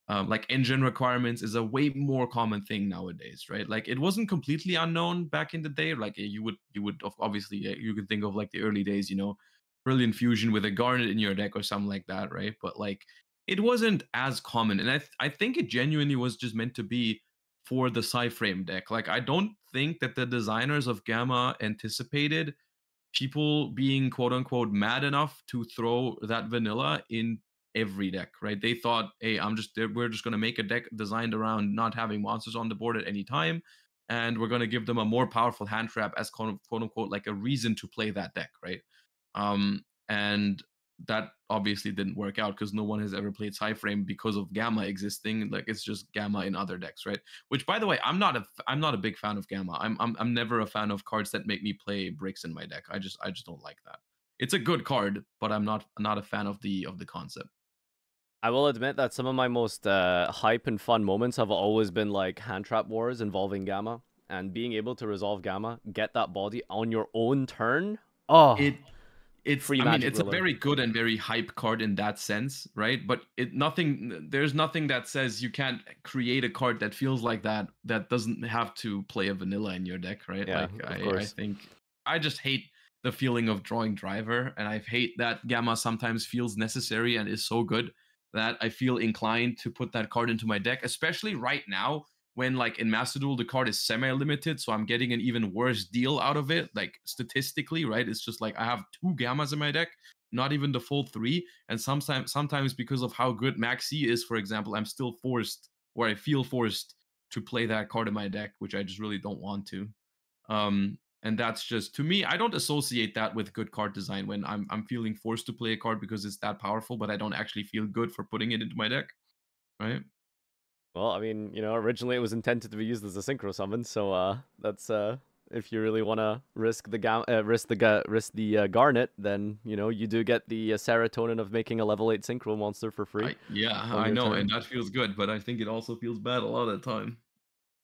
Um, like engine requirements is a way more common thing nowadays right? Like it wasn't completely unknown back in the day like you would you would obviously you could think of like the early days you know brilliant fusion with a garnet in your deck or something like that right? But like it wasn't as common and i th- i think it genuinely was just meant to be for the Psyframe deck. Like i don't think that the designers of gamma anticipated people being quote unquote mad enough to throw that vanilla in every deck, right? They thought, hey, I'm just we're just going to make a deck designed around not having monsters on the board at any time, and we're going to give them a more powerful hand trap as quote, unquote like a reason to play that deck, right? Um, and that obviously didn't work out because no one has ever played Psyframe because of Gamma existing. Like it's just Gamma in other decks, right? Which, by the way, I'm not a I'm not a big fan of Gamma. I'm I'm I'm never a fan of cards that make me play bricks in my deck. I just I just don't like that. It's a good card, but I'm not not a fan of the of the concept. I will admit that some of my most uh, hype and fun moments have always been like hand trap wars involving Gamma and being able to resolve Gamma, get that body on your own turn. Oh, it it's free. I mean, it's ruler. a very good and very hype card in that sense, right? But it nothing. There's nothing that says you can't create a card that feels like that. That doesn't have to play a vanilla in your deck, right? Yeah, like I, I think I just hate the feeling of drawing driver, and I hate that Gamma sometimes feels necessary and is so good that I feel inclined to put that card into my deck, especially right now when like in Master Duel the card is semi-limited, so I'm getting an even worse deal out of it. Like statistically, right? It's just like I have two gammas in my deck, not even the full three. And sometimes sometimes because of how good Maxi is, for example, I'm still forced or I feel forced to play that card in my deck, which I just really don't want to. Um, and that's just to me i don't associate that with good card design when i'm i'm feeling forced to play a card because it's that powerful but i don't actually feel good for putting it into my deck right well i mean you know originally it was intended to be used as a synchro summon so uh that's uh if you really want to risk the ga- uh, risk the ga- risk the uh, garnet then you know you do get the uh, serotonin of making a level 8 synchro monster for free I, yeah i know turn. and that feels good but i think it also feels bad a lot of the time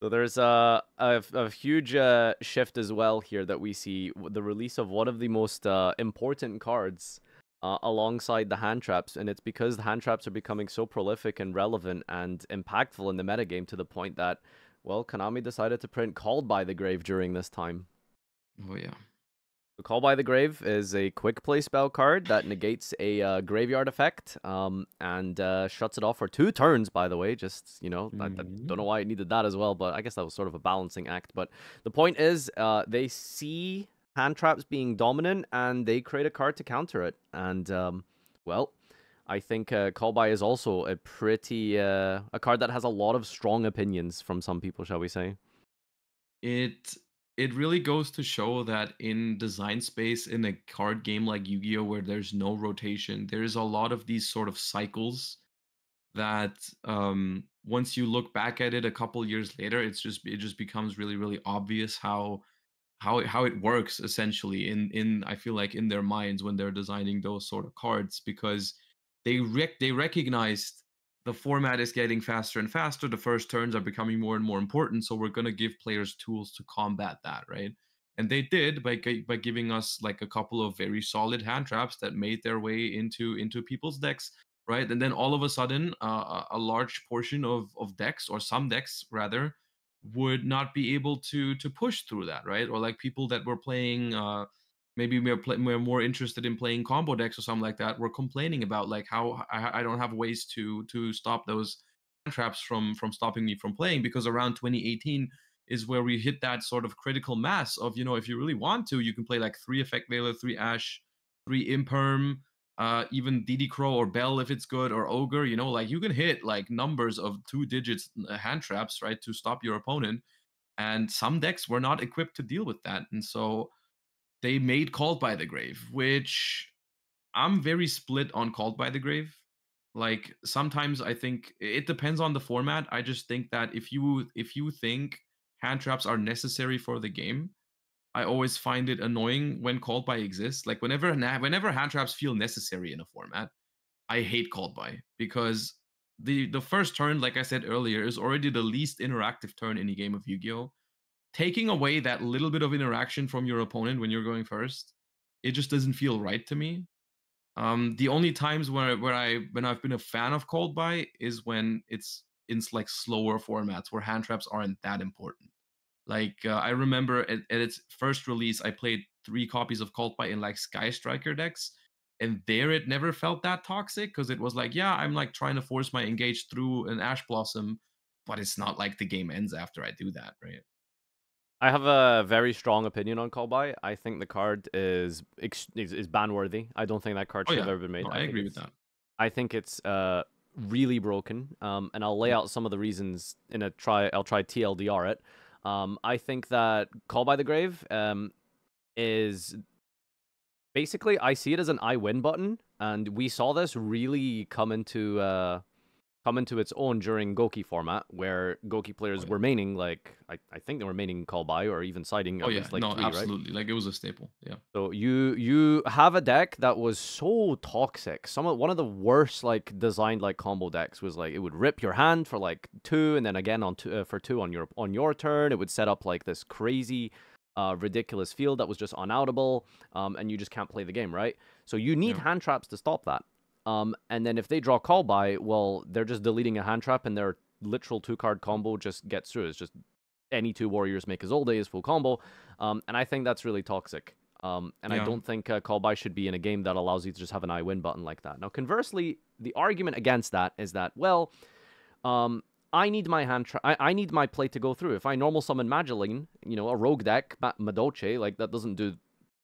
so there's a, a, a huge uh, shift as well here that we see the release of one of the most uh, important cards uh, alongside the hand traps, and it's because the hand traps are becoming so prolific and relevant and impactful in the metagame to the point that, well, Konami decided to print Called by the Grave during this time. Oh yeah. Call by the Grave is a quick play spell card that negates a uh, graveyard effect um, and uh, shuts it off for two turns, by the way. Just, you know, mm-hmm. I, I, don't know why it needed that as well, but I guess that was sort of a balancing act. But the point is, uh, they see hand traps being dominant and they create a card to counter it. And, um, well, I think uh, Call by is also a pretty, uh, a card that has a lot of strong opinions from some people, shall we say. It it really goes to show that in design space in a card game like Yu-Gi-Oh where there's no rotation there's a lot of these sort of cycles that um, once you look back at it a couple years later it's just it just becomes really really obvious how how it, how it works essentially in in I feel like in their minds when they're designing those sort of cards because they rec- they recognized the format is getting faster and faster. The first turns are becoming more and more important. So we're going to give players tools to combat that, right? And they did by by giving us like a couple of very solid hand traps that made their way into into people's decks, right? And then all of a sudden, uh, a large portion of of decks or some decks rather would not be able to to push through that, right? Or like people that were playing. Uh, maybe we're, play, we're more interested in playing combo decks or something like that we're complaining about like how I, I don't have ways to to stop those traps from from stopping me from playing because around 2018 is where we hit that sort of critical mass of you know if you really want to you can play like three effect veiler three ash three imperm uh even DD Crow or Bell if it's good or Ogre you know like you can hit like numbers of two digits uh, hand traps right to stop your opponent and some decks were not equipped to deal with that and so they made Called by the Grave, which I'm very split on Called by the Grave. Like sometimes I think it depends on the format. I just think that if you if you think hand traps are necessary for the game, I always find it annoying when called by exists. Like whenever whenever hand traps feel necessary in a format, I hate called by because the the first turn, like I said earlier, is already the least interactive turn in a game of Yu-Gi-Oh taking away that little bit of interaction from your opponent when you're going first, it just doesn't feel right to me. Um, the only times where where I when I've been a fan of Called By is when it's in like slower formats where hand traps aren't that important. Like uh, I remember at, at, its first release, I played three copies of Called By in like Sky Striker decks, and there it never felt that toxic because it was like, yeah, I'm like trying to force my engage through an Ash Blossom, but it's not like the game ends after I do that, right? I have a very strong opinion on Call By. I think the card is is, is ban worthy. I don't think that card oh, should yeah. have ever been made. No, I, I agree with that. I think it's uh, really broken. Um, and I'll lay out some of the reasons in a try. I'll try TLDR it. Um, I think that Call by the Grave um, is basically I see it as an I win button, and we saw this really come into uh, come into its own during Goki format, where Goki players oh, yeah. were maining like I, I think they were maining call by or even siding. Oh yeah, like no, three, absolutely. Right? Like it was a staple. Yeah. So you you have a deck that was so toxic. Some of one of the worst like designed like combo decks was like it would rip your hand for like two, and then again on two uh, for two on your on your turn. It would set up like this crazy. Uh, ridiculous field that was just unoutable, um, and you just can't play the game, right? So you need yeah. hand traps to stop that. Um, and then if they draw call by, well, they're just deleting a hand trap and their literal two card combo just gets through. It's just any two warriors make Isolde is full combo. Um, and I think that's really toxic. Um, and yeah. I don't think uh, call by should be in a game that allows you to just have an I win button like that. Now, conversely, the argument against that is that, well, um, I need my hand. Tra- I, I need my play to go through. If I normal summon Magileine, you know, a rogue deck, Madolche, like that doesn't do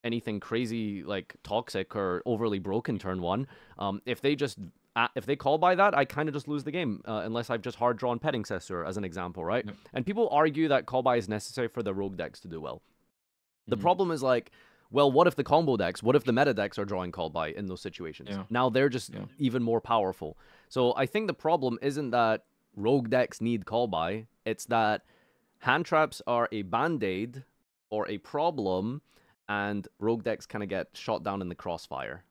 anything crazy like toxic or overly broken turn one. Um, if they just uh, if they call by that, I kind of just lose the game uh, unless I've just hard drawn Petingcessoeur as an example, right? Yep. And people argue that call by is necessary for the rogue decks to do well. The mm-hmm. problem is like, well, what if the combo decks, what if the meta decks are drawing call by in those situations? Yeah. Now they're just yeah. even more powerful. So I think the problem isn't that rogue decks need call by, it's that hand traps are a band aid or a problem and rogue decks kind of get shot down in the crossfire.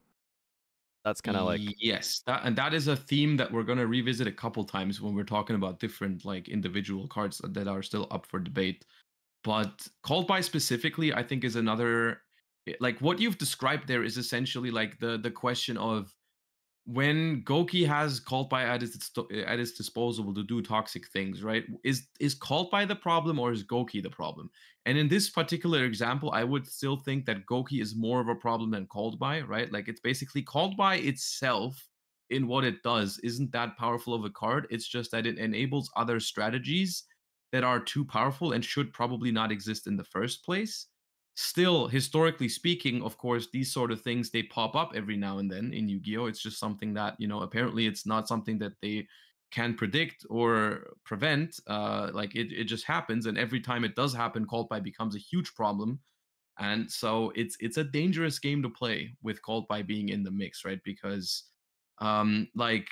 That's kind of like yes, that and that is a theme that we're going to revisit a couple times when we're talking about different like individual cards that are still up for debate. But called by specifically, I think is another eh, like what you've described there is essentially like the the question of when Goki has called by at its at its disposal to do toxic things, right? Is is called by the problem or is Goki the problem? And in this particular example, I would still think that Goki is more of a problem than called by, right? Like it's basically called by itself in what it does isn't that powerful of a card. It's just that it enables other strategies that are too powerful and should probably not exist in the first place still historically speaking of course these sort of things they pop up every now and then in yu-gi-oh. It's just something that you know apparently it's not something that they can predict or prevent uh like it, it just happens and every time it does happen called by becomes a huge problem. And so it's it's a dangerous game to play with called by being in the mix right? Because um like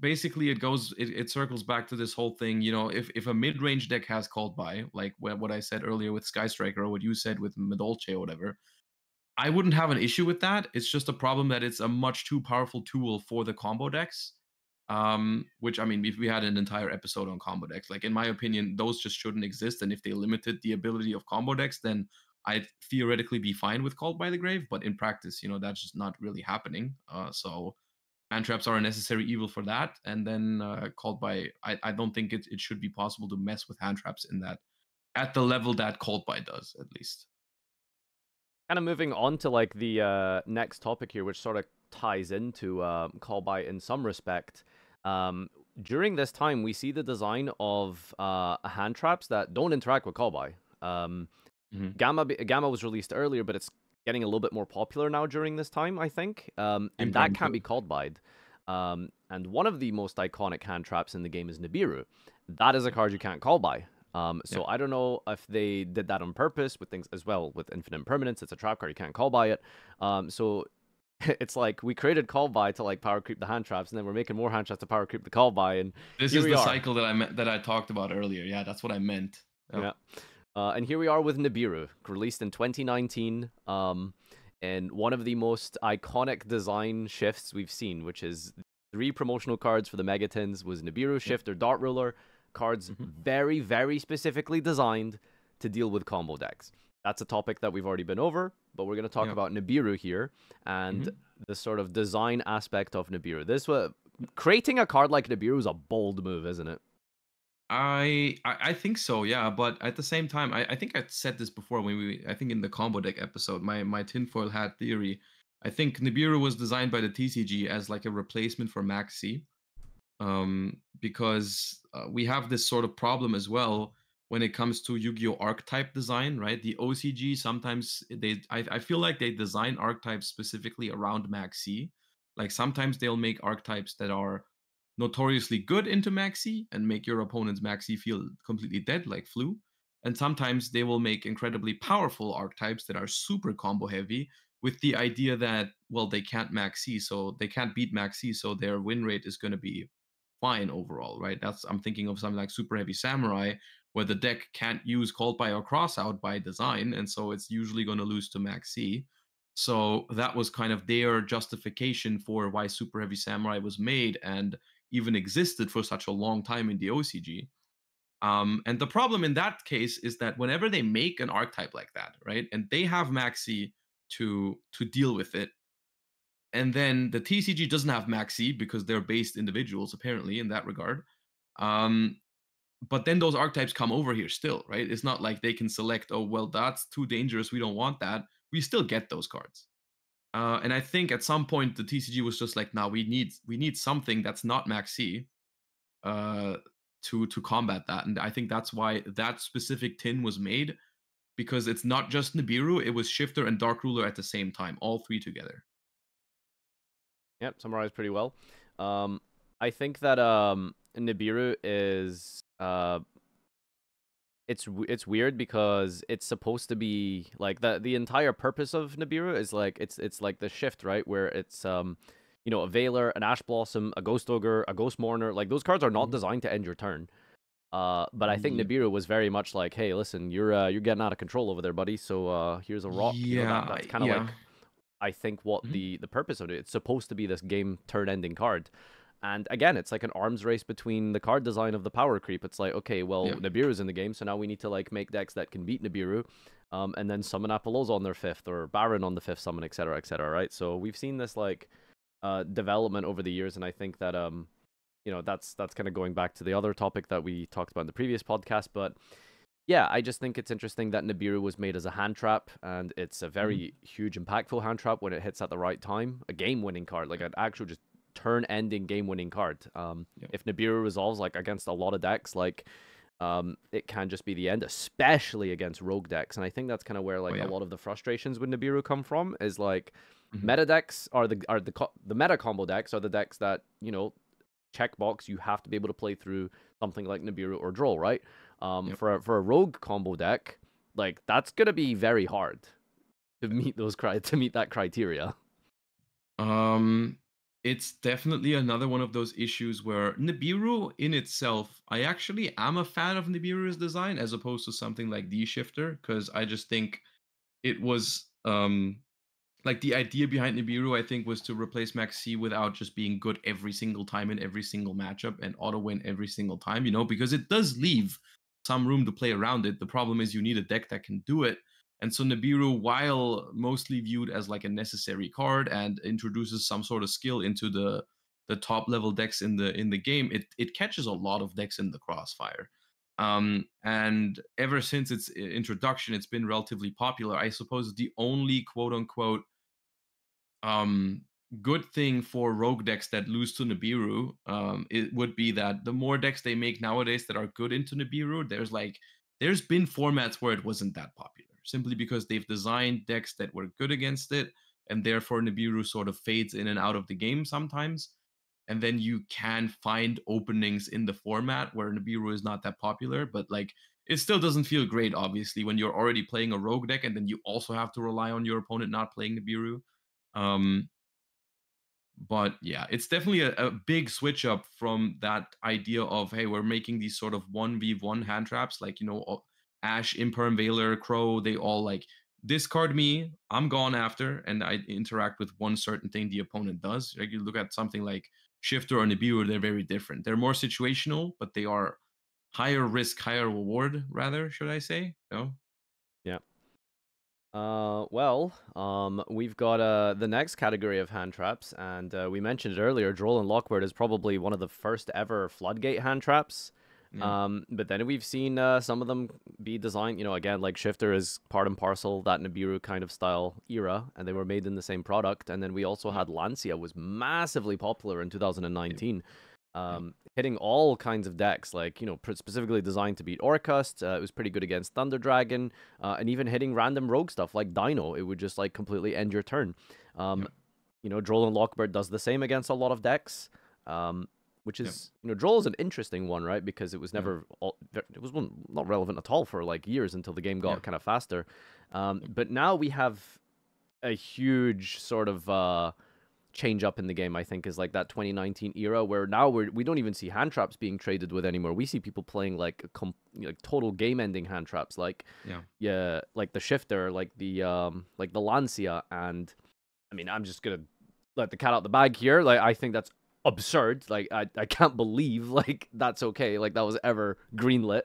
basically it goes it, it circles back to this whole thing you know if if a mid-range deck has called by like what i said earlier with sky striker or what you said with Madolche or whatever i wouldn't have an issue with that. It's just a problem that it's a much too powerful tool for the combo decks um which i mean if we had an entire episode on combo decks like in my opinion those just shouldn't exist. And if they limited the ability of combo decks then i'd theoretically be fine with called by the grave. But in practice you know that's just not really happening. Uh so hand traps are a necessary evil for that. And then uh, called by, I, I don't think it, it should be possible to mess with hand traps in that at the level that called by does, at least. Kind of moving on to like the uh, next topic here, which sort of ties into uh, call by in some respect. Um, during this time, we see the design of uh, hand traps that don't interact with call by. Um, mm-hmm. Gamma Gamma was released earlier, but it's getting a little bit more popular now during this time, I think. Um, and that can't be called by. Um, and one of the most iconic hand traps in the game is Nibiru. That is a card you can't call by. Um, so yeah. I don't know if they did that on purpose with things as well with infinite permanence. It's a trap card you can't call by it. Um, so it's like we created call by to like power creep the hand traps, and then we're making more hand traps to power creep the call by. And this is the are. cycle that I meant that I talked about earlier. Yeah, that's what I meant. Yeah. Uh, and here we are with Nibiru, released in 2019. Um, and one of the most iconic design shifts we've seen, which is three promotional cards for the Mega-Tins was Nibiru, Shifter, Dark Ruler. Cards mm-hmm. very, very specifically designed to deal with combo decks. that's a topic that we've already been over, but we're going to talk Yeah. about Nibiru here and Mhm. the sort of design aspect of Nibiru. This was creating a card like Nibiru is a bold move, isn't it? I, I think so, yeah. But at the same time, I, I think I said this before when we I think in the combo deck episode, my my tinfoil hat theory. I think Nibiru was designed by the TCG as like a replacement for Maxi. Um, because uh, we have this sort of problem as well when it comes to Yu-Gi-Oh archetype design, right? The OCG sometimes they I, I feel like they design archetypes specifically around Maxi. Like sometimes they'll make archetypes that are notoriously good into Maxi and make your opponent's Maxi feel completely dead, like Flu. And sometimes they will make incredibly powerful archetypes that are super combo heavy with the idea that, well, they can't Maxi, so they can't beat Maxi, so their win rate is going to be fine overall, right? That's I'm thinking of something like Super Heavy Samurai, where the deck can't use Called by or Crossout by design, and so it's usually going to lose to Maxi. So that was kind of their justification for why Super Heavy Samurai was made and even existed for such a long time in the OCG. Um, and the problem in that case is that whenever they make an archetype like that, right, and they have Maxi to to deal with it, and then the TCG doesn't have Maxi because they're based individuals apparently in that regard. Um, but then those archetypes come over here still, right? It's not like they can select, oh well, that's too dangerous, we don't want that. We still get those cards. Uh, and I think at some point the TCG was just like, now we need we need something that's not Maxi uh, to to combat that. And I think that's why that specific tin was made because it's not just Nibiru, it was Shifter and Dark Ruler at the same time, all three together. Yep, summarized pretty well. Um, I think that um, Nibiru is uh, it's it's weird because it's supposed to be like the the entire purpose of Nibiru is like it's it's like the shift right where it's um you know a Veiler, an Ash Blossom, a Ghost Ogre, a Ghost Mourner like those cards are not Mhm. designed to end your turn. Uh, but I think Yeah. Nibiru was very much like, hey, listen, you're uh, you're getting out of control over there, buddy. So uh, here's a rock. You know, that- Yeah, that's kind of yeah. like I think what Mhm. the the purpose of it. It's supposed to be this game turn ending card. And again, it's like an arms race between the card design of the power creep. It's like, okay, well, Yeah. Nibiru's in the game, so now we need to like make decks that can beat Nibiru, um, and then summon Apollo's on their fifth or Baronne on the fifth summon, etc., etc. right? So we've seen this like uh, development over the years, and I think that um, you know, that's that's kind of going back to the other topic that we talked about in the previous podcast, but yeah, I just think it's interesting that Nibiru was made as a hand trap, and it's a very huge, impactful hand trap when it hits at the right time. A game-winning card, like an actual just turn-ending game-winning card. Um, Yep. If Nibiru resolves like against a lot of decks, like um, it can just be the end, especially against rogue decks. And I think that's kind of where like yeah. a lot of the frustrations with Nibiru come from. Is like Mhm. meta decks are the are the the meta combo decks are the decks that you know checkbox you have to be able to play through something like Nibiru or Droll, right? Um, Yep. for a, for a rogue combo deck, like that's gonna be very hard to meet those cri- to meet that criteria. Um, it's definitely another one of those issues where Nibiru in itself, I actually am a fan of Nibiru's design as opposed to something like D Shifter because I just think it was um like the idea behind Nibiru, I think, was to replace Maxi without just being good every single time in every single matchup and auto win every single time, you know, because it does leave some room to play around it. The problem is you need a deck that can do it. And so Nibiru, while mostly viewed as like a necessary card and introduces some sort of skill into the the top level decks in the in the game, it it catches a lot of decks in the crossfire. Um, and ever since its introduction, it's been relatively popular. I suppose the only quote unquote um good thing for rogue decks that lose to Nibiru um it would be that the more decks they make nowadays that are good into Nibiru there's like there's been formats where it wasn't that popular simply because they've designed decks that were good against it and therefore Nibiru sort of fades in and out of the game sometimes. And then you can find openings in the format where Nibiru is not that popular but like it still doesn't feel great obviously when you're already playing a rogue deck and then you also have to rely on your opponent not playing Nibiru. Um, but yeah, it's definitely a, a big switch up from that idea of hey, we're making these sort of one v one hand traps, like you know, Ash, Imperm, Veiler, Crow. They all like discard me, I'm gone after, and I interact with one certain thing the opponent does. Like you look at something like Shifter or Nibiru, they're very different. They're more situational, but they are higher risk, higher reward, rather, should I say? No? Yeah. Uh, well, um, we've got uh the next category of hand traps, and uh, we mentioned it earlier. Droll and Lockbird is probably one of the first ever floodgate hand traps. Yeah. Um, but then we've seen uh, some of them be designed, you know, again, like Shifter is part and parcel that Nibiru kind of style era, and they were made in the same product. And then we also had Lancea was massively popular in 2019, um, hitting all kinds of decks, like you know, pr- specifically designed to beat Orcust. Uh, it was pretty good against Thunder Dragon, uh, and even hitting random rogue stuff like Dino. It would just like completely end your turn. Um, Yep. You know, Droll and Lockbird does the same against a lot of decks. Um, which is you know Droll is an interesting one, right? Because it was Yeah. never all, it was not relevant at all for like years until the game got Yeah. kind of faster. Um, but now we have a huge sort of uh, change up in the game. I think is like that 2019 era where now we're we don't even see hand traps being traded with anymore. We see people playing like a com- like total game ending hand traps, like Yeah. yeah, like the shifter, like the um like the Lancea, and I mean I'm just gonna let the cat out the bag here. Like I think that's absurd. Like I, I can't believe like that's okay. Like that was ever greenlit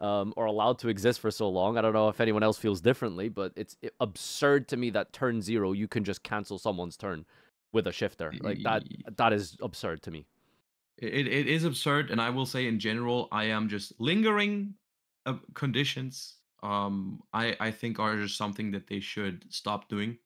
um, or allowed to exist for so long. I don't know if anyone else feels differently, but it's absurd to me that turn zero you can just cancel someone's turn with a shifter. Like that that is absurd to me. It, it is absurd, and I will say in general, I am just lingering uh, conditions. Um, I I think are just something that they should stop doing.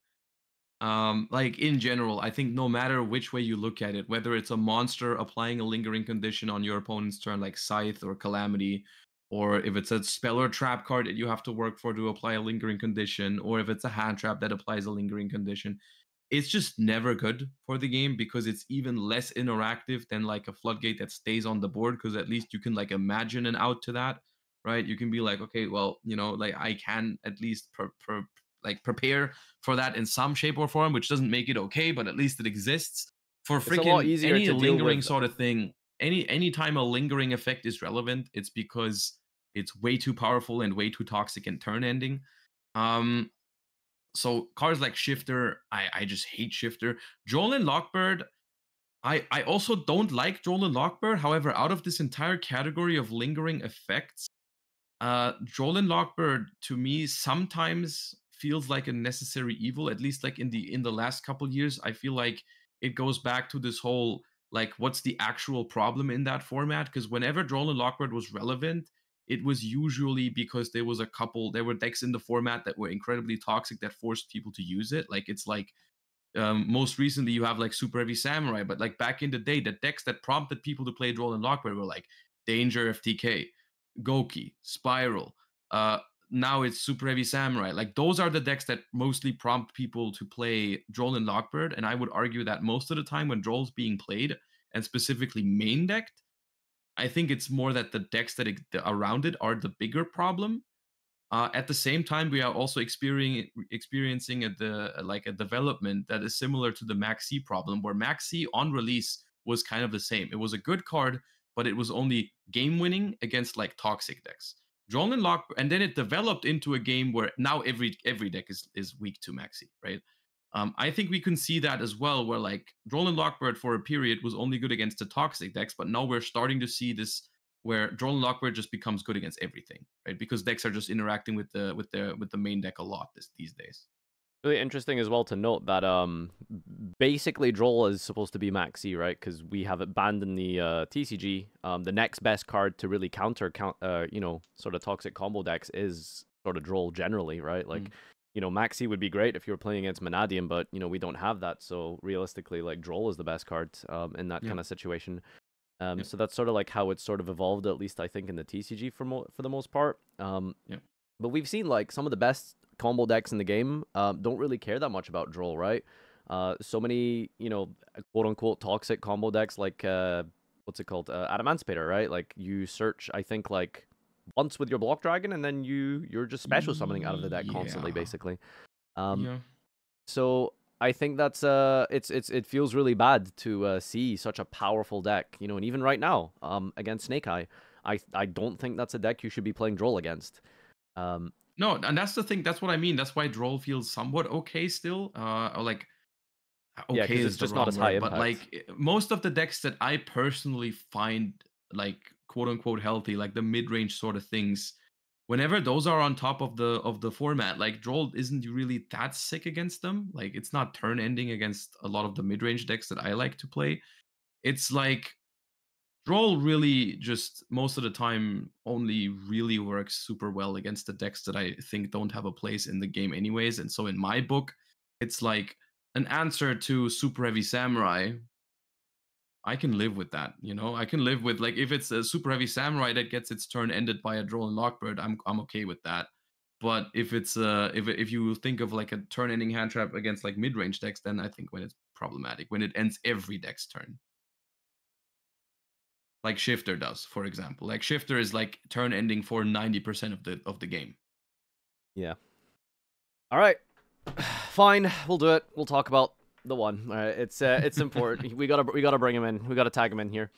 Um, like in general, I think no matter which way you look at it, whether it's a monster applying a lingering condition on your opponent's turn, like Scythe or Calamity, or if it's a spell or trap card that you have to work for to apply a lingering condition, or if it's a hand trap that applies a lingering condition, it's just never good for the game because it's even less interactive than like a floodgate that stays on the board because at least you can like imagine an out to that right? You can be like okay well you know like i can at least per, per, like prepare for that in some shape or form which doesn't make it okay but at least it exists for It's a lot freaking any lingering sort of thing any any time a lingering effect is relevant it's because it's way too powerful and way too toxic and turn ending um so cards like Shifter, I, I just hate Shifter. Droll and Lockbird, I, I also don't like Droll and Lockbird. However, out of this entire category of lingering effects, uh, Droll and Lockbird to me sometimes feels like a necessary evil. At least like in the in the last couple years, I feel like it goes back to this whole like what's the actual problem in that format? Because whenever Droll and Lockbird was relevant, it was usually because there was a couple there were decks in the format that were incredibly toxic that forced people to use it like it's like um, most recently you have like super heavy samurai but like back in the day the decks that prompted people to play droll and lockbird were like danger ftk goki spiral uh now it's super heavy samurai like those are the decks that mostly prompt people to play droll and lockbird and i would argue that most of the time when droll's being played and specifically main decked I think it's more that the decks that ex- around it are the bigger problem. Uh, at the same time, we are also experiencing experiencing a, the like a development that is similar to the Max C problem, where Max C on release was kind of the same. It was a good card, but it was only game winning against like toxic decks. Drawn and and then it developed into a game where now every every deck is is weak to Maxi, right? Um, I think we can see that as well, where like Droll and Lockbird for a period was only good against the toxic decks, but now we're starting to see this where Droll and Lockbird just becomes good against everything, right? Because decks are just interacting with the with the with the main deck a lot this, these days. Really interesting as well to note that um basically Droll is supposed to be Maxi, right? Because we have abandoned the uh, TCG. Um, the next best card to really counter count, uh, you know, sort of toxic combo decks is sort of Droll generally, right? Like, Mm. you know, Maxi would be great if you were playing against Manadium, but you know we don't have that. So realistically, like Droll is the best card um, in that Yeah. kind of situation. Um, Yeah. So that's sort of like how it's sort of evolved, at least I think in the TCG for mo- for the most part. Um, Yeah. But we've seen like some of the best combo decks in the game um, don't really care that much about Droll, right? Uh, so many, you know, quote unquote toxic combo decks like uh, what's it called, uh, Adamancipator, right? Like you search, I think like once with your block dragon, and then you you're just special summoning out of the deck constantly, basically. Um, yeah, so I think that's uh, it's it's it feels really bad to uh, see such a powerful deck, you know, and even right now, um, against Snake Eye, I I don't think that's a deck you should be playing Droll against. Um, no, and that's the thing. That's what I mean. That's why Droll feels somewhat okay still. Uh, or like okay Yeah, it's is the just not as high word, but like most of the decks that I personally find like quote unquote healthy, like the mid range sort of things, whenever those are on top of the of the format, like Droll isn't really that sick against them. Like it's not turn ending against a lot of the mid range decks that I like to play. It's like Droll really just most of the time only really works super well against the decks that I think don't have a place in the game anyways. And so in my book, it's like an answer to Super Heavy Samurai, I can live with that. You know, I can live with like if it's a super heavy samurai that gets its turn ended by a droll and lockbird, I'm I'm okay with that. But if it's uh if if you think of like a turn ending hand trap against like mid range decks, then I think when it's problematic when it ends every deck's turn. Like Shifter does, for example. Like Shifter is like turn ending for ninety percent of the of the game. Yeah. All right. Fine, we'll do it. We'll talk about the one. All right, it's uh, it's important. we gotta we gotta bring him in. We gotta tag him in here.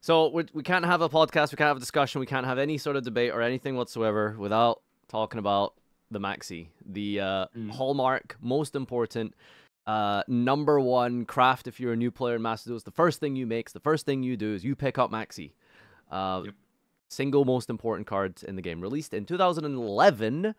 So we we can't have a podcast. We can't have a discussion. We can't have any sort of debate or anything whatsoever without talking about the maxi, the uh, mm. hallmark, most important, uh, number one craft. If you're a new player in Master Duels, the first thing you make, the first thing you do is you pick up maxi. Uh, yep. Single most important card in the game. Released in 2011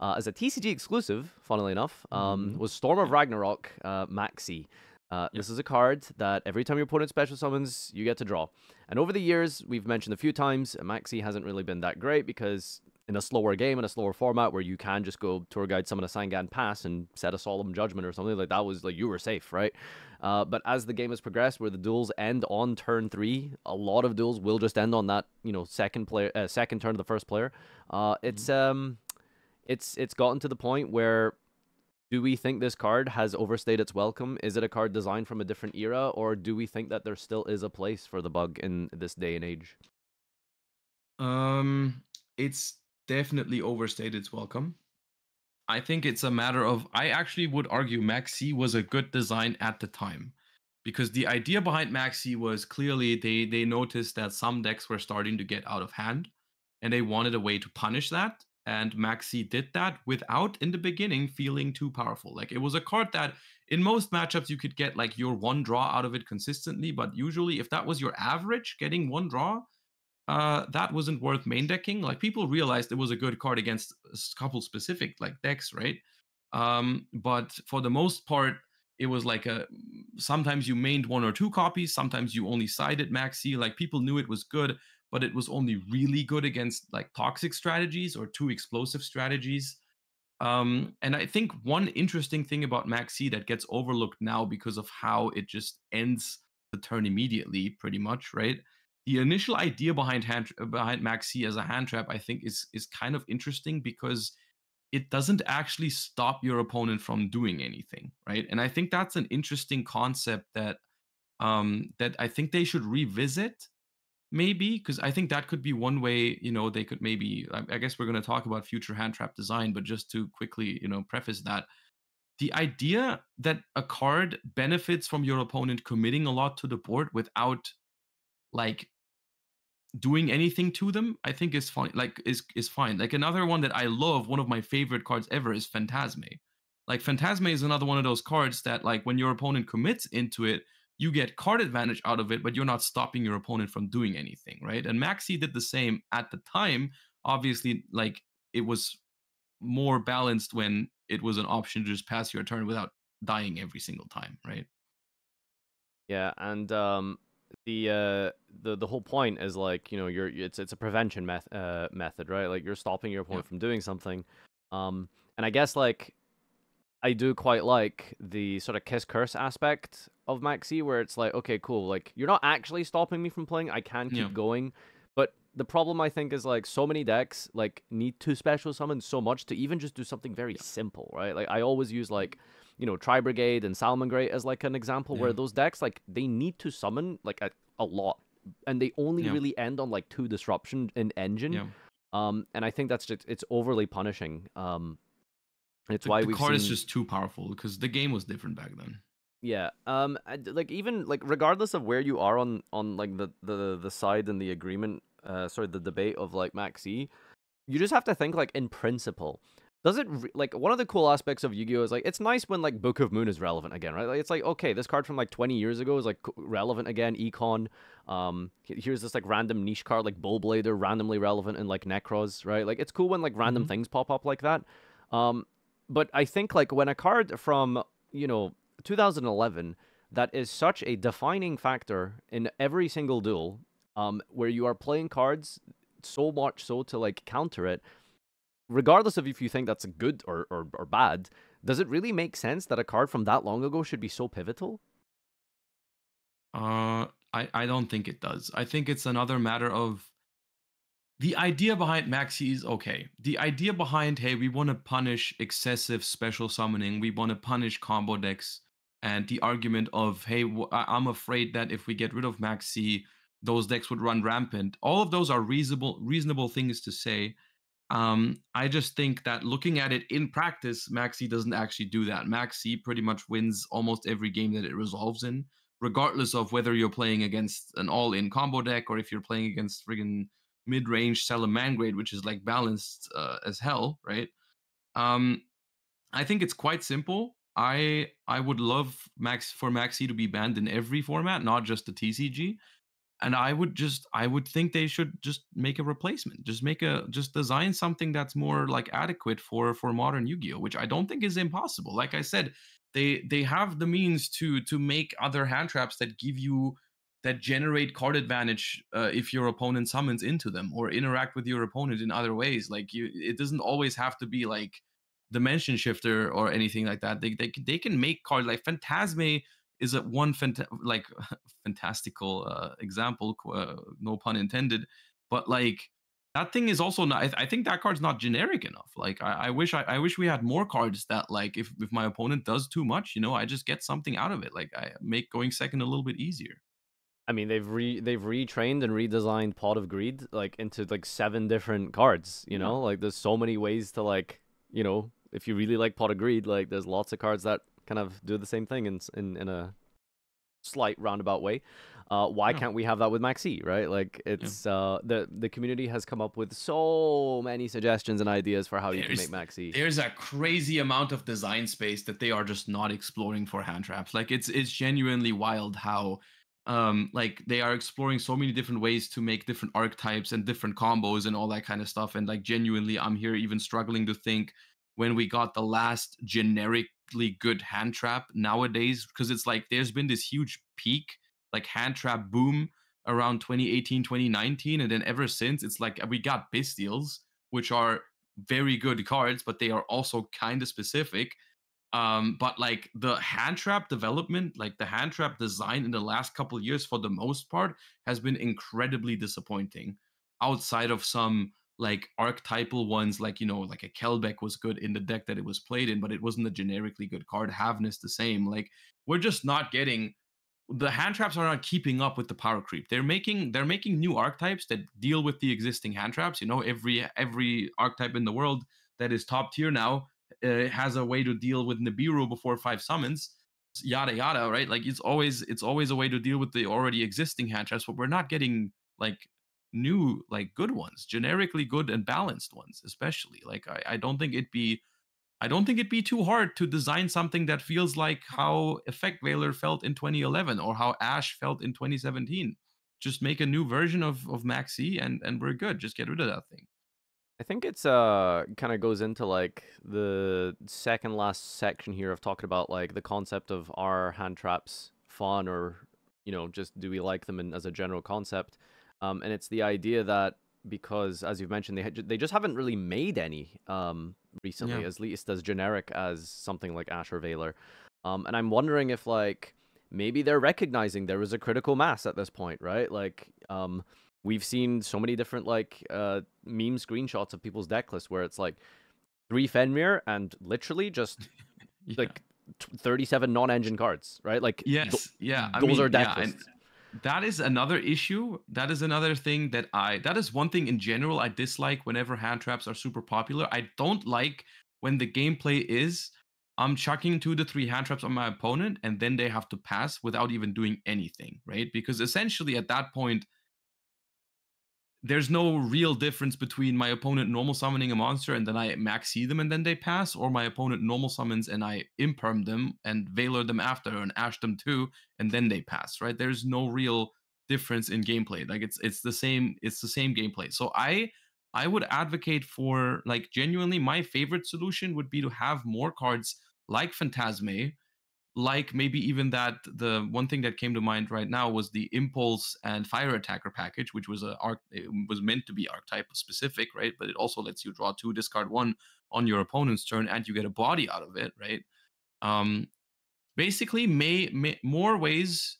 uh, as a TCG exclusive, funnily enough, um, mm-hmm. was Storm of Ragnarok uh, Maxi. Uh, yep. This is a card that every time your opponent special summons, you get to draw. And over the years, we've mentioned a few times, Maxi hasn't really been that great because in a slower game, in a slower format where you can just go tour guide summon a Sangan pass and set a solemn judgment or something like that was like you were safe, right? Uh, but as the game has progressed, where the duels end on turn three, a lot of duels will just end on that you know second player, uh, second turn of the first player. Uh, it's mm-hmm. um it's it's gotten to the point where do we think this card has overstayed its welcome? Is it a card designed from a different era, or do we think that there still is a place for the bug in this day and age? Um, it's definitely overstayed its welcome. I think it's a matter of I actually would argue Maxi was a good design at the time. Because the idea behind Maxi was clearly they they noticed that some decks were starting to get out of hand and they wanted a way to punish that and Maxi did that without in the beginning feeling too powerful. Like it was a card that in most matchups you could get like your one draw out of it consistently, but usually if that was your average, getting one draw, uh, that wasn't worth main decking. Like people realized it was a good card against a couple specific like decks, right? Um, but for the most part, it was like a sometimes you mained one or two copies, sometimes you only sided Maxi. Like people knew it was good, but it was only really good against like toxic strategies or too explosive strategies. Um, and I think one interesting thing about Maxi that gets overlooked now because of how it just ends the turn immediately, pretty much, right? The initial idea behind hand, behind Maxi as a hand trap, I think, is is kind of interesting because it doesn't actually stop your opponent from doing anything, right? And I think that's an interesting concept that um, that I think they should revisit maybe because i think that could be one way you know they could maybe i, guess we're going to talk about future hand trap design but just to quickly you know preface that the idea that a card benefits from your opponent committing a lot to the board without like doing anything to them i think is fine like is is fine like another one that i love one of my favorite cards ever is phantazmay like phantazmay is another one of those cards that like when your opponent commits into it you get card advantage out of it, but you're not stopping your opponent from doing anything, right? And Maxi did the same at the time. Obviously, like it was more balanced when it was an option to just pass your turn without dying every single time, right? Yeah, and um the uh the the whole point is like, you know, you're it's it's a prevention meth- uh, method, right? Like you're stopping your opponent yeah. from doing something. Um and I guess like I do quite like the sort of kiss curse aspect of Maxi, where it's like, okay, cool, like you're not actually stopping me from playing. I can keep yeah. going, but the problem I think is like so many decks like need to special summon so much to even just do something very yeah. simple, right? Like I always use like you know Tri Brigade and Salamangreat as like an example yeah. where those decks like they need to summon like a, a lot, and they only really end on like two disruption in engine. Um, and I think that's just it's overly punishing. Um, it's the, why the we card seen... is just too powerful because the game was different back then. Yeah. Um. Like even like regardless of where you are on on like the the the side and the agreement, uh, sorry, the debate of like Maxi, you just have to think like in principle. Does it re- like one of the cool aspects of Yu-Gi-Oh is like it's nice when like Book of Moon is relevant again, right? Like it's like okay, this card from like 20 years ago is like relevant again. Econ, um, here's this like random niche card like Bull Blader, randomly relevant in like Nekroz, right? Like it's cool when like random Mhm. things pop up like that. Um, but I think like when a card from you know 2011 that is such a defining factor in every single duel, um, where you are playing cards so much so to like counter it regardless of if you think that's good or, or, or bad, does it really make sense that a card from that long ago should be so pivotal? Uh, I I don't think it does. I think it's another matter of the idea behind Maxi is okay. The idea behind hey, we want to punish excessive special summoning. We want to punish combo decks, and the argument of hey, I- I'm afraid that if we get rid of Maxi, those decks would run rampant. All of those are reasonable reasonable things to say. Um, I just think that looking at it in practice, Maxx C doesn't actually do that. Maxx C pretty much wins almost every game that it resolves in, regardless of whether you're playing against an all-in combo deck or if you're playing against friggin' mid-range Salamangreat, which is like balanced uh, as hell, right? Um, I think it's quite simple. I I would love Max for Maxx C to be banned in every format, not just the TCG and i would just i would think they should just make a replacement just make a just design something that's more like adequate for for modern yu-gi-oh which i don't think is impossible. Like i said they they have the means to to make other hand traps that give you that generate card advantage uh, if your opponent summons into them or interact with your opponent in other ways. Like you it doesn't always have to be like dimension shifter or anything like that. They they, they can make cards like phantazmay is a one fanta- like fantastical uh, example, uh, no pun intended. But like that thing is also not. I, I think that card's not generic enough. Like I, I wish I, I wish we had more cards that like if if my opponent does too much, you know, I just get something out of it. Like I make going second a little bit easier. I mean, they've re they've retrained and redesigned Pot of Greed like into like seven different cards. You Yeah. know, like there's so many ways to like you know if you really like Pot of Greed, like there's lots of cards that kind of do the same thing in in in a slight roundabout way. Uh, why Yeah. can't we have that with Maxx C, right? Like it's uh the the community has come up with so many suggestions and ideas for how you can make Maxx C. There's a crazy amount of design space that they are just not exploring for hand traps. Like it's it's genuinely wild how um like they are exploring so many different ways to make different archetypes and different combos and all that kind of stuff and like genuinely i'm here even struggling to think when we got the last generically good hand trap nowadays because it's like there's been this huge peak like hand trap boom around 2018 2019 and then ever since it's like we got bestials which are very good cards but they are also kind of specific. Um but like the hand trap development like the hand trap design in the last couple years for the most part has been incredibly disappointing outside of some like archetypal ones like you know like a kelbek was good in the deck that it was played in but it wasn't a generically good card. Havnis the same. Like we're just not getting the hand traps are not keeping up with the power creep. They're making they're making new archetypes that deal with the existing hand traps. You know every every archetype in the world that is top tier now uh, has a way to deal with Nibiru before five summons, yada yada, right? Like it's always it's always a way to deal with the already existing hand traps, but we're not getting like new like good ones, generically good and balanced ones, especially. Like I, I don't think it'd be I don't think it'd be too hard to design something that feels like how Effect Veiler felt in 2011 or how Ash felt in 2017. Just make a new version of of Maxx C and and we're good. Just get rid of that thing. I think it's uh kind of goes into like the second last section here of talking about like the concept of are hand traps fun or you know just do we like them in, as a general concept, um, and it's the idea that because as you've mentioned they ha- they just haven't really made any um recently Yeah. as least as generic as something like Ash or Veiler, um, and I'm wondering if like maybe they're recognizing there was a critical mass at this point, right? Like um we've seen so many different like uh meme screenshots of people's deck lists where it's like three Fenrir and literally just Yeah. like t- 37 non-engine cards, right? Like th- Yes, yeah. I those mean, are deck yeah, and lists. That is another issue. That is another thing that I. That is one thing in general I dislike whenever hand traps are super popular. I don't like when the gameplay is I'm chucking two to three hand traps on my opponent and then they have to pass without even doing anything, right? Because essentially at that point, there's no real difference between my opponent normal summoning a monster and then I Maxx C them and then they pass, or my opponent normal summons and I imperm them and Veiler them after and Ash them too, and then they pass, right? There's no real difference in gameplay. Like it's it's the same, it's the same gameplay. So I I would advocate for like genuinely my favorite solution would be to have more cards like Phantazmay like maybe even that the one thing that came to mind right now was the impulse and fire attacker package which was a arc was meant to be archetype specific right? But it also lets you draw two discard one on your opponent's turn and you get a body out of it right? Um basically may, may more ways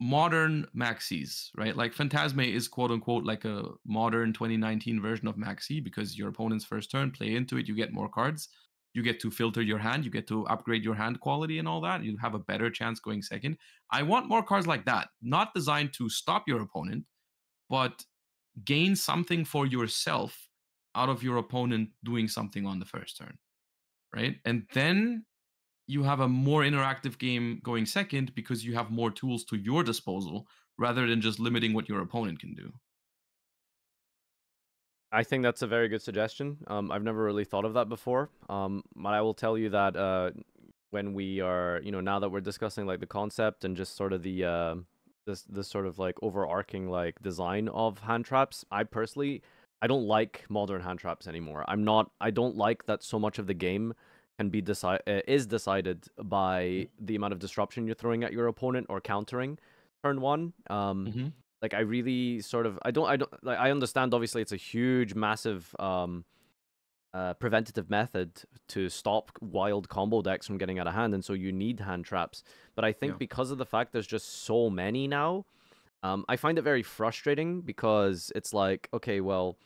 modern Maxx Cs right? Like phantazmay is quote unquote like a modern 2019 version of Maxx C because your opponent's first turn play into it you get more cards you get to filter your hand you get to upgrade your hand quality and all that you have a better chance going second. I want more cards like that not designed to stop your opponent but gain something for yourself out of your opponent doing something on the first turn right? And mm-hmm. then you have a more interactive game going second because you have more tools to your disposal rather than just limiting what your opponent can do I think that's a very good suggestion. Um, I've never really thought of that before. Um, but I will tell you that uh, when we are, you know, now that we're discussing like the concept and just sort of the uh, this this sort of like overarching like design of hand traps, I personally I don't like modern hand traps anymore. I'm not. I don't like that so much of the game can be decide uh, is decided by the amount of disruption you're throwing at your opponent or countering turn one. Um, mm-hmm like I really sort of I don't I don't like I understand obviously it's a huge massive um uh, preventative method to stop wild combo decks from getting out of hand, and so you need hand traps. But I think yeah. because of the fact there's just so many now, um, I find it very frustrating because it's like, okay, well,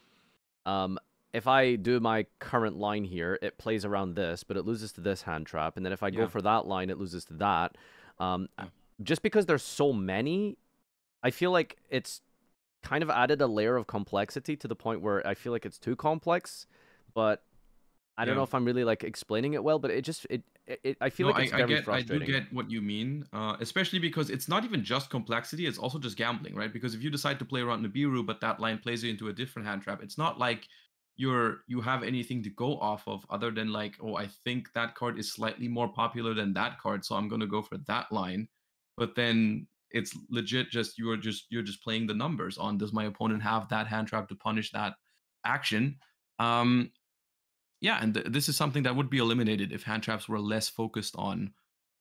um, if I do my current line here, it plays around this, but it loses to this hand trap, and then if I yeah. go for that line, it loses to that. Um, yeah. Just because there's so many, I feel like it's kind of added a layer of complexity to the point where I feel like it's too complex, but I don't yeah. know if I'm really like explaining it well, but it just it, it, it I feel no, like it's I, very I get, frustrating. I do get what you mean, uh, especially because it's not even just complexity; it's also just gambling, right? Because if you decide to play around Nibiru, but that line plays you into a different hand trap, it's not like you're you have anything to go off of other than like, oh, I think that card is slightly more popular than that card, so I'm gonna go for that line. But then it's legit just you're just you're just playing the numbers on does my opponent have that hand trap to punish that action? Um yeah and th- this is something that would be eliminated if hand traps were less focused on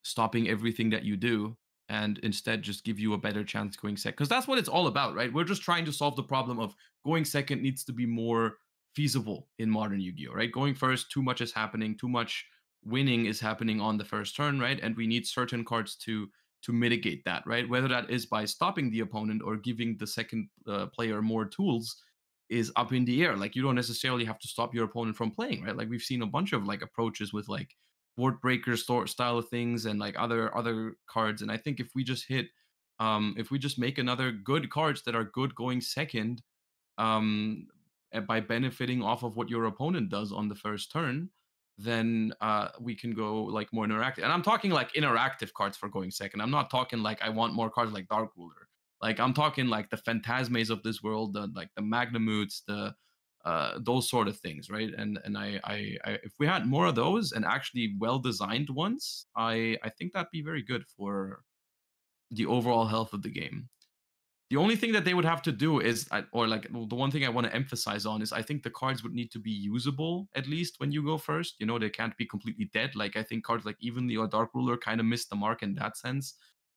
stopping everything that you do and instead just give you a better chance going second because that's what it's all about right? We're just trying to solve the problem of going second needs to be more feasible in modern yu-gi-oh right? Going first too much is happening too much winning is happening on the first turn right? And we need certain cards to to mitigate that, right? Whether that is by stopping the opponent or giving the second uh, player more tools is up in the air. Like you don't necessarily have to stop your opponent from playing, right? Like we've seen a bunch of like approaches with like board breaker style of things and like other other cards. And I think if we just hit, um, if we just make another good cards that are good going second, um, by benefiting off of what your opponent does on the first turn, then uh, we can go like more interactive. And I'm talking like interactive cards for going second. I'm not talking like I want more cards like Dark Ruler. Like I'm talking like the Phantazmays of this world, the like the Magnamoots, the uh, those sort of things, right? And and I, I, I if we had more of those and actually well designed ones, I I think that'd be very good for the overall health of the game. The only thing that they would have to do is, or like the one thing I want to emphasize on is, I think the cards would need to be usable at least when you go first. You know, they can't be completely dead. Like I think cards like even the Dark Ruler kind of missed the mark in that sense.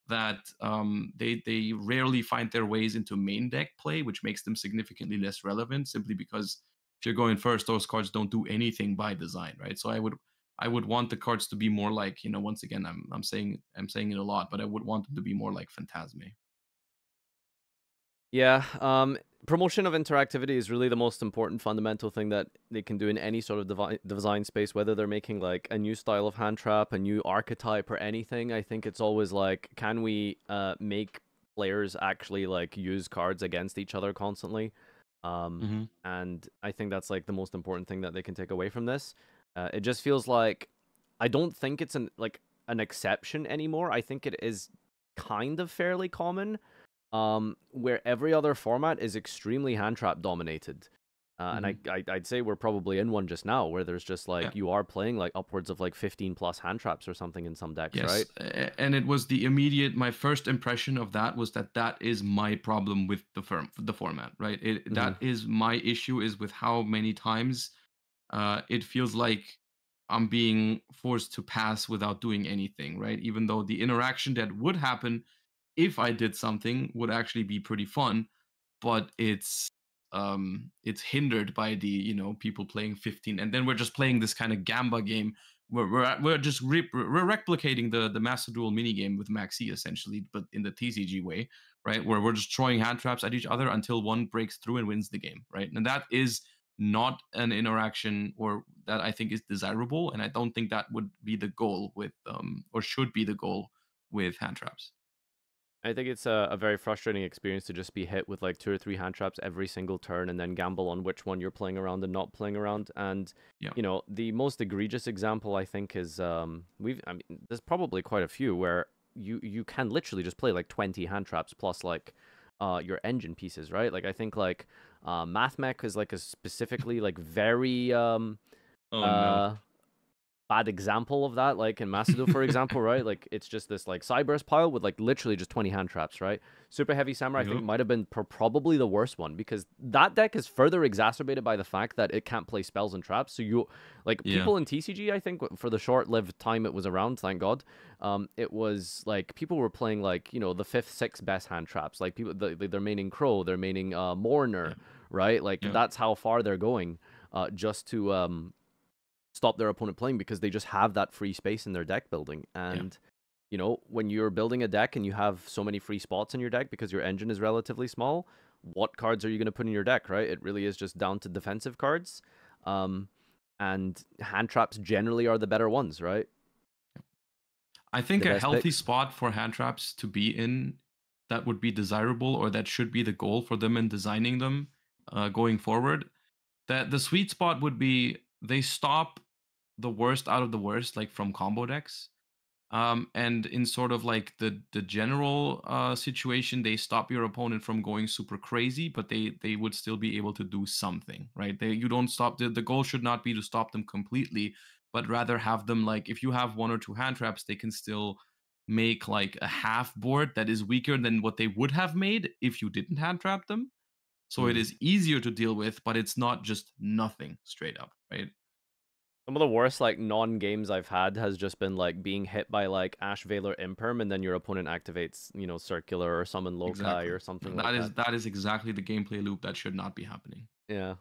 That um, they they rarely find their ways into main deck play, which makes them significantly less relevant. Simply because if you're going first, those cards don't do anything by design, right? So I would I would want the cards to be more like, you know, once again, I'm I'm saying I'm saying it a lot, but I would want them to be more like Phantazmay. Yeah, um, promotion of interactivity is really the most important fundamental thing that they can do in any sort of devi- design space, whether they're making like a new style of hand trap, a new archetype, or anything. I think it's always like, can we uh, make players actually like use cards against each other constantly? Um, mm-hmm. And I think that's like the most important thing that they can take away from this. Uh, it just feels like I don't think it's an like an exception anymore. I think it is kind of fairly common um, where every other format is extremely hand trap dominated. Uh, And I, I, I'd say we're probably in one just now where there's just like Yeah. you are playing like upwards of like 15 plus hand traps or something in some decks, Yes, right? and it was the immediate. My first impression of that was that that is my problem with the firm, the format, right? It that is my issue is with how many times uh, it feels like I'm being forced to pass without doing anything, right? Even though the interaction that would happen if I did something would actually be pretty fun, but it's um it's hindered by the you know people playing 15 and then we're just playing this kind of gamba game where we're we're just re- we're replicating the the master duel mini game with Maxx C essentially but in the tcg way right? Where we're just throwing hand traps at each other until one breaks through and wins the game right? And that is not an interaction or that i think is desirable and i don't think that would be the goal with um or should be the goal with hand traps I think it's a, a very frustrating experience to just be hit with like two or three hand traps every single turn and then gamble on which one you're playing around and not playing around. And Yeah. you know, the most egregious example I think is um we've I mean there's probably quite a few where you you can literally just play like 20 hand traps plus like uh your engine pieces, right? Like I think like uh Mathmech is like a specifically like very um oh uh, bad example of that, like in Macedo, for example, right? Like it's just this like Cyberse pile with like literally just 20 hand traps, right? Super Heavy Samurai, I think, might have been pro- probably the worst one because that deck is further exacerbated by the fact that it can't play spells and traps. So you, like, Yeah. people in TCG, I think, for the short lived time it was around, thank God, um, it was like people were playing like, you know, the fifth, sixth best hand traps. Like people, the, they're maining Crow, they're maining uh, Mourner, right? Like Yeah. that's how far they're going uh, just to um, stop their opponent playing because they just have that free space in their deck building. And you know, when you're building a deck and you have so many free spots in your deck because your engine is relatively small, what cards are you going to put in your deck, right? It really is just down to defensive cards. Um, and hand traps generally are the better ones, right? I think the a healthy picks. spot for hand traps to be in that would be desirable or that should be the goal for them in designing them uh, going forward. That the sweet spot would be they stop the worst out of the worst, like from combo decks. Um, and in sort of like the the general uh, situation, they stop your opponent from going super crazy, but they they would still be able to do something, right? They you don't stop the the goal should not be to stop them completely, but rather have them like if you have one or two hand traps, they can still make like a half board that is weaker than what they would have made if you didn't hand trap them. So it Mhm. is easier to deal with, but it's not just nothing straight up, right? Some of the worst like non games I've had has just been like being hit by like Ash Veiler Imperm and then your opponent activates, you know, Circular or Summon Lokai Exactly. or something That like is that. that is exactly the gameplay loop that should not be happening. Yeah.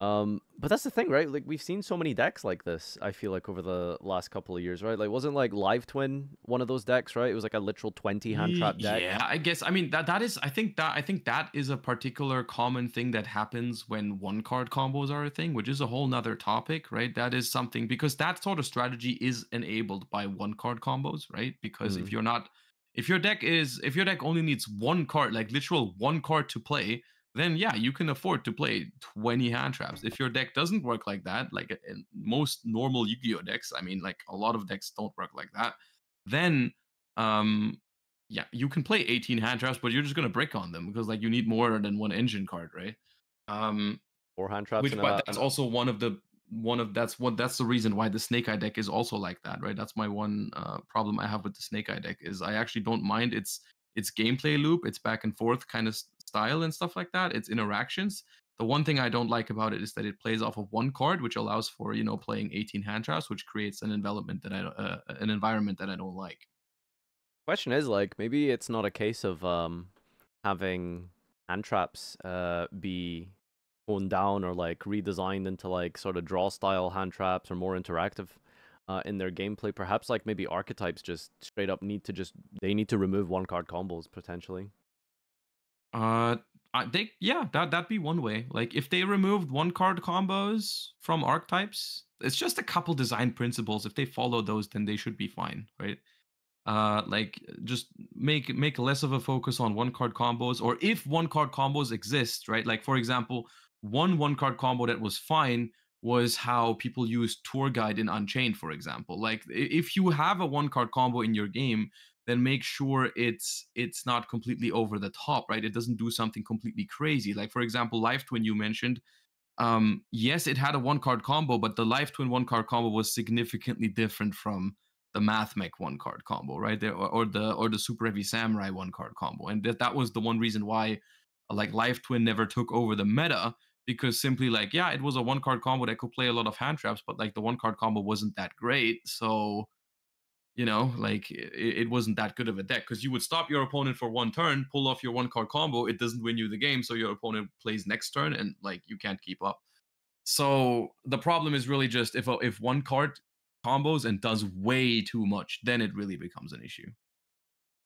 Um, but that's the thing, right? Like we've seen so many decks like this. I feel like over the last couple of years, right? Like wasn't like Live Twin one of those decks, right? It was like a literal twenty hand trap deck. Yeah, I guess. I mean that that is. I think that I think that is a particular common thing that happens when one card combos are a thing, which is a whole nother topic, right? That is something because that sort of strategy is enabled by one card combos, right? Because if Mhm. you're not, if your deck is, if your deck only needs one card, like literal one card to play, then yeah, you can afford to play 20 hand traps. If your deck doesn't work like that, like in most normal Yu-Gi-Oh decks, I mean, like a lot of decks don't work like that, then um yeah, you can play 18 hand traps, but you're just gonna brick on them because like you need more than one engine card, right? Um Four hand traps which but that's also one of the one of that's what that's the reason why the snake eye deck is also like that right that's my one uh, problem i have with the snake eye deck is i actually don't mind its its gameplay loop its back and forth kind of style and stuff like that its interactions. The one thing i don't like about it is that it plays off of one card which allows for you know playing 18 hand traps which creates an envelopment that i uh, an environment that i don't like. Question is like maybe it's not a case of um having hand traps uh be toned down or like redesigned into like sort of draw style hand traps or more interactive uh, in their gameplay. Perhaps like maybe archetypes just straight up need to just they need to remove one card combos potentially. Uh, I they yeah, that that'd be one way. Like if they removed one card combos from archetypes, it's just a couple design principles. If they follow those, then they should be fine, right? Uh, like just make make less of a focus on one card combos, or if one card combos exist, right? Like for example, one one card combo that was fine was how people use tour guide in Unchained, for example. Like if you have a one card combo in your game, then make sure it's it's not completely over the top, right? It doesn't do something completely crazy. Like for example, Live Twin you mentioned. Um, yes, it had a one card combo, but the Live Twin one card combo was significantly different from the Math Mech one card combo, right? There or, or the or the Super Heavy Samurai one card combo, and that that was the one reason why like Live Twin never took over the meta because simply like yeah, it was a one card combo that could play a lot of hand traps, but like the one card combo wasn't that great, so you know like it, it wasn't that good of a deck because you would stop your opponent for one turn, pull off your one card combo, it doesn't win you the game, so your opponent plays next turn and like you can't keep up. So the problem is really just if if one card combos and does way too much, then it really becomes an issue.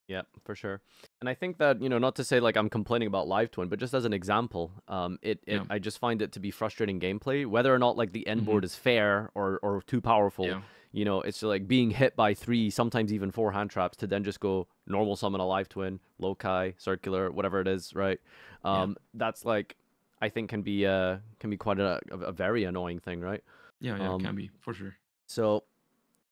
Yeah, for sure. And I think that, you know, not to say like I'm complaining about Live Twin, but just as an example, um, it, it Yeah. I just find it to be frustrating gameplay, whether or not like the end board is fair or, or too powerful. Yeah. You know, it's like being hit by three, sometimes even four hand traps to then just go normal summon a live twin, loci, circular, whatever it is, right? Yeah. Um, that's like I think can be uh can be quite a, a, very annoying thing, right? Yeah, yeah, it Um, can be for sure. So,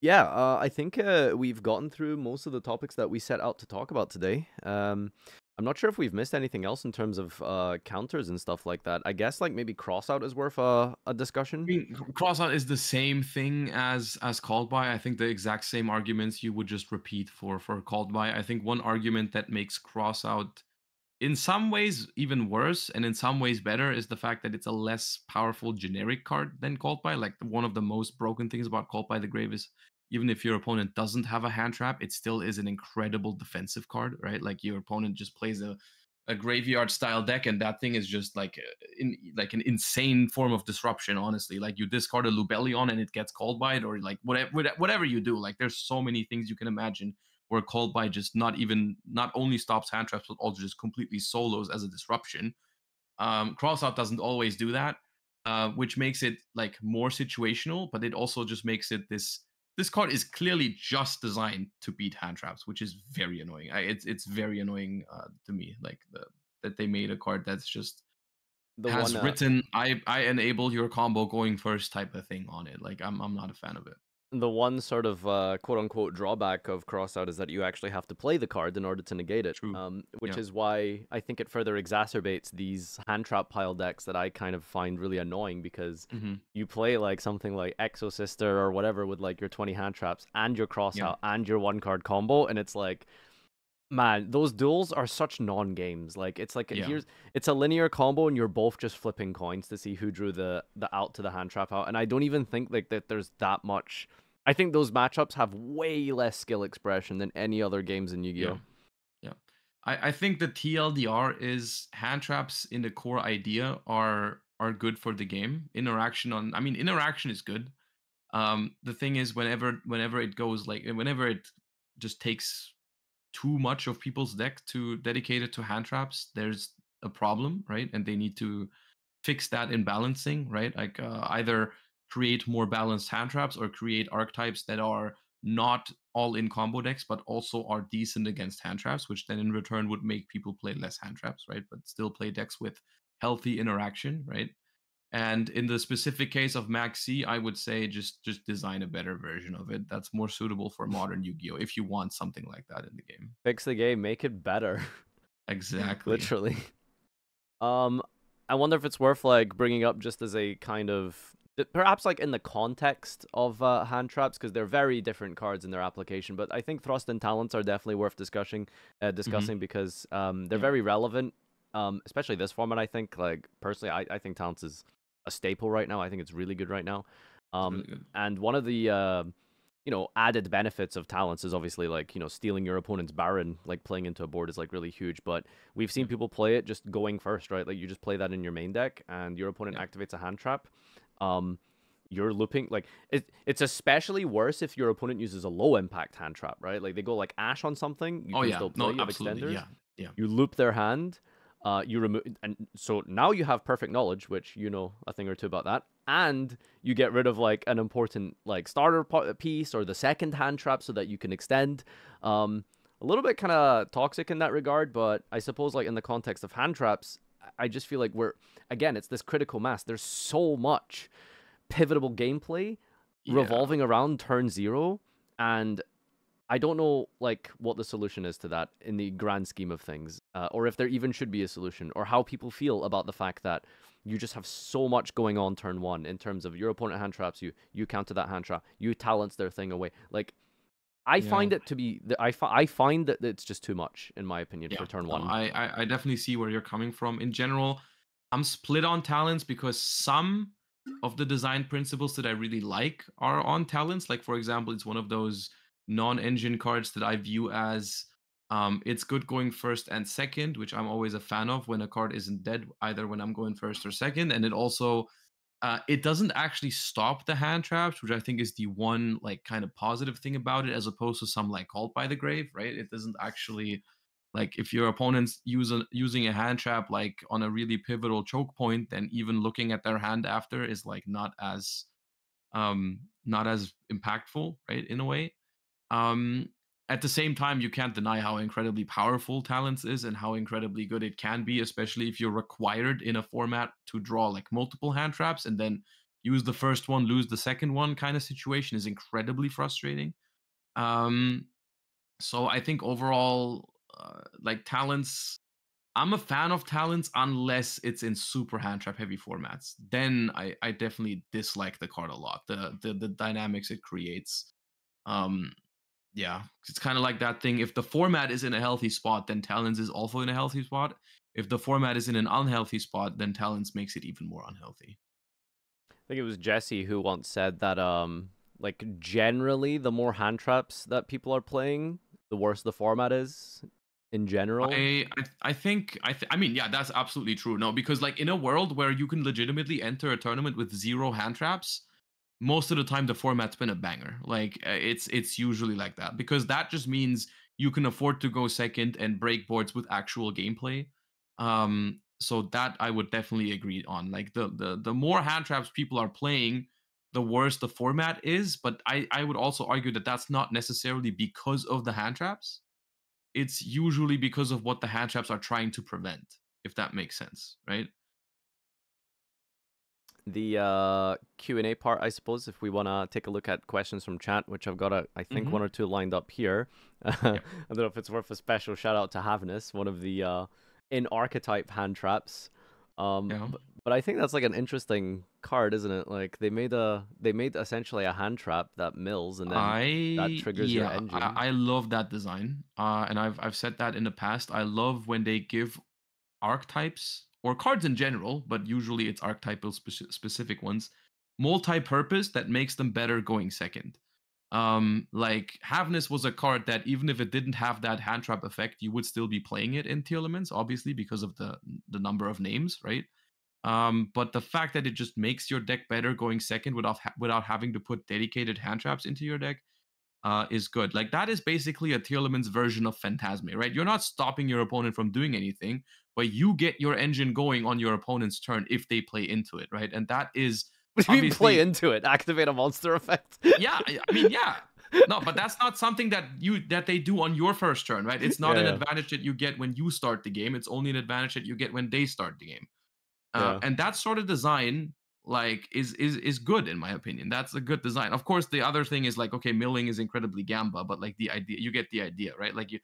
yeah, uh, I think uh, we've gotten through most of the topics that we set out to talk about today. Um, I'm not sure if we've missed anything else in terms of uh, counters and stuff like that. I guess like maybe crossout is worth a, a discussion. I mean, crossout is the same thing as as called by. I think the exact same arguments you would just repeat for for called by. I think one argument that makes crossout in some ways even worse and in some ways better is the fact that it's a less powerful generic card than called by. Like one of the most broken things about called by the grave is even if your opponent doesn't have a hand trap, it still is an incredible defensive card, right? Like your opponent just plays a a graveyard style deck and that thing is just like uh, in like an insane form of disruption honestly like you discard a lubellion and it gets called by it or like whatever whatever you do like there's so many things you can imagine where called by just not even not only stops hand traps but also just completely solos as a disruption um crossout doesn't always do that uh which makes it like more situational but it also just makes it this this card is clearly just designed to beat hand traps, which is very annoying. I, it's it's very annoying uh, to me, like the, that they made a card that's just The has one, uh, written "I I enable your combo going first" type of thing on it. Like I'm I'm not a fan of it. The one sort of uh, quote unquote drawback of crossout is that you actually have to play the card in order to negate it. Um, which Yeah. is why I think it further exacerbates these hand trap pile decks that I kind of find really annoying because Mm-hmm. you play like something like Exo Sister or whatever with like your 20 hand traps and your crossout and your one card combo, and it's like, man, those duels are such non games. Like it's like Yeah. here's it's a linear combo and you're both just flipping coins to see who drew the the out to the hand trap out, and I don't even think like that there's that much. I think those matchups have way less skill expression than any other games in Yu-Gi-Oh. Yeah. I, I think the TLDR is hand traps in the core idea are are good for the game. Interaction on I mean interaction is good. Um the thing is whenever whenever it goes like whenever it just takes too much of people's deck to dedicate it to hand traps, there's a problem, right? And they need to fix that in balancing, right? Like uh, either create more balanced hand traps or create archetypes that are not all in combo decks, but also are decent against hand traps, which then in return would make people play less hand traps, right? But still play decks with healthy interaction, right? And in the specific case of Max C, I would say just just design a better version of it that's more suitable for modern Yu-Gi-Oh! if you want something like that in the game. Fix the game, make it better. Exactly. literally. Um, I wonder if it's worth like bringing up just as a kind of perhaps like in the context of uh, hand traps because they're very different cards in their application. But I think thrust and talents are definitely worth discussing, uh, discussing because um, they're Yeah. very relevant, um, especially this format. I think like personally, I, I think talents is a staple right now. I think it's really good right now. Um, really good. and one of the uh, you know added benefits of talents is obviously like you know stealing your opponent's Baronne like playing into a board is like really huge but we've seen people play it just going first right like you just play that in your main deck and your opponent Yeah. activates a hand trap um you're looping like it, it's especially worse if your opponent uses a low impact hand trap right like they go like ash on something you Oh can yeah, still play no, absolutely, extenders yeah, yeah. you loop their hand uh you remove and so now you have perfect knowledge which you know a thing or two about that and you get rid of like an important like starter piece or the second hand trap so that you can extend um a little bit kind of toxic in that regard but i suppose like in the context of hand traps i just feel like we're again it's this critical mass there's so much pivotable gameplay Yeah. revolving around turn zero and I don't know like what the solution is to that in the grand scheme of things, uh, or if there even should be a solution, or how people feel about the fact that you just have so much going on turn one in terms of your opponent hand traps you, you counter that hand trap, you talents their thing away. Like, I Yeah. find it to be, the- I, I find that it's just too much in my opinion for turn one. I, I I definitely see where you're coming from. In general, I'm split on talents because some of the design principles that I really like are on talents. Like for example, it's one of those non-engine cards that I view as um, it's good going first and second, which I'm always a fan of when a card isn't dead, either when I'm going first or second. And it also uh, it doesn't actually stop the hand traps, which I think is the one like kind of positive thing about it, as opposed to some like called by the grave, right? It doesn't actually like if your opponent's using using a hand trap like on a really pivotal choke point, then even looking at their hand after is like not as um not as impactful, right? In a way. Um at the same time, you can't deny how incredibly powerful talents is and how incredibly good it can be, especially if you're required in a format to draw like multiple hand traps and then use the first one, lose the second one kind of situation is incredibly frustrating. Um, so I think overall, uh, like talents, I'm a fan of talents unless it's in super hand trap heavy formats. Then I, I definitely dislike the card a lot. The the the dynamics it creates. Um, yeah, it's kind of like that thing. If the format is in a healthy spot, then talents is also in a healthy spot. If the format is in an unhealthy spot, then talents makes it even more unhealthy. I think it was Jesse who once said that um like generally the more hand traps that people are playing, the worse the format is in general. I, I I think I th- I mean yeah that's absolutely true no because like in a world where you can legitimately enter a tournament with zero hand traps most of the time the format's been a banger. Like uh, it's it's usually like that because that just means you can afford to go second and break boards with actual gameplay. Um so that I would definitely agree on. Like the the the more hand traps people are playing the worse the format is but I I would also argue that that's not necessarily because of the hand traps. It's usually because of what the hand traps are trying to prevent, if that makes sense, right? The uh, q&a part i suppose if we want to take a look at questions from chat which i've got a, i think Mhm. one or two lined up here i don't know if it's worth a special shout out to havnis one of the uh, in archetype hand traps um, Yeah. but, but i think that's like an interesting card isn't it like they made a they made essentially a hand trap that mills and then I triggers your yeah, engine. I, I love that design, uh, and I've I've said that in the past. I love when they give archetypes or cards in general, but usually it's archetypal speci- specific ones, multi-purpose that makes them better going second. Um, like Havnis was a card that even if it didn't have that hand trap effect, you would still be playing it in Tearlaments, obviously because of the the number of names, right? Um, but the fact that it just makes your deck better going second without ha- without having to put dedicated hand traps into your deck uh, is good. Like that is basically a elements version of Phantazmay, right? You're not stopping your opponent from doing anything, but you get your engine going on your opponent's turn if they play into it, right? And that is you play into it? Activate a monster effect? yeah, I mean, yeah. No, but that's not something that you that they do on your first turn, right? It's not an Yeah. advantage that you get when you start the game. It's only an advantage that you get when they start the game. Uh, Yeah. And that sort of design, like, is is is good in my opinion. That's a good design. Of course, the other thing is like, okay, milling is incredibly gamba, but like the idea, you get the idea, right? Like you.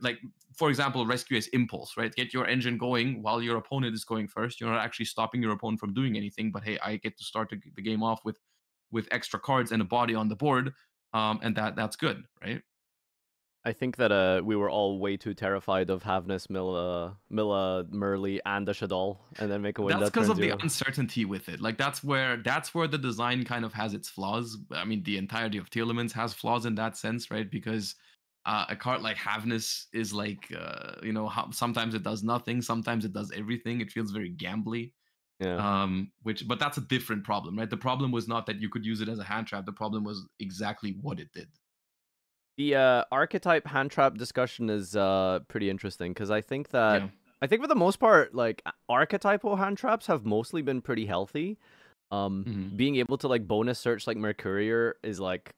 Like for example, rescue ace impulse, right? Get your engine going while your opponent is going first. You're not actually stopping your opponent from doing anything, but hey, I get to start the, the game off with with extra cards and a body on the board, um, and that that's good, right? I think that uh, we were all way too terrified of Havnis, Mila, Milla, Merly, and the Shadol, and then make a win that's because turn of the uncertainty with it like that's where that's where the design kind of has its flaws i mean the entirety of Tearlaments has flaws in that sense right because uh, a card like Havnis is like uh, you know sometimes it does nothing sometimes it does everything it feels very gambly Yeah. um which but that's a different problem right the problem was not that you could use it as a hand trap the problem was exactly what it did The uh, archetype hand trap discussion is uh, pretty interesting because I think that yeah I think for the most part, like archetypal hand traps have mostly been pretty healthy. Um, Mhm. being able to like bonus search like Mercurier is like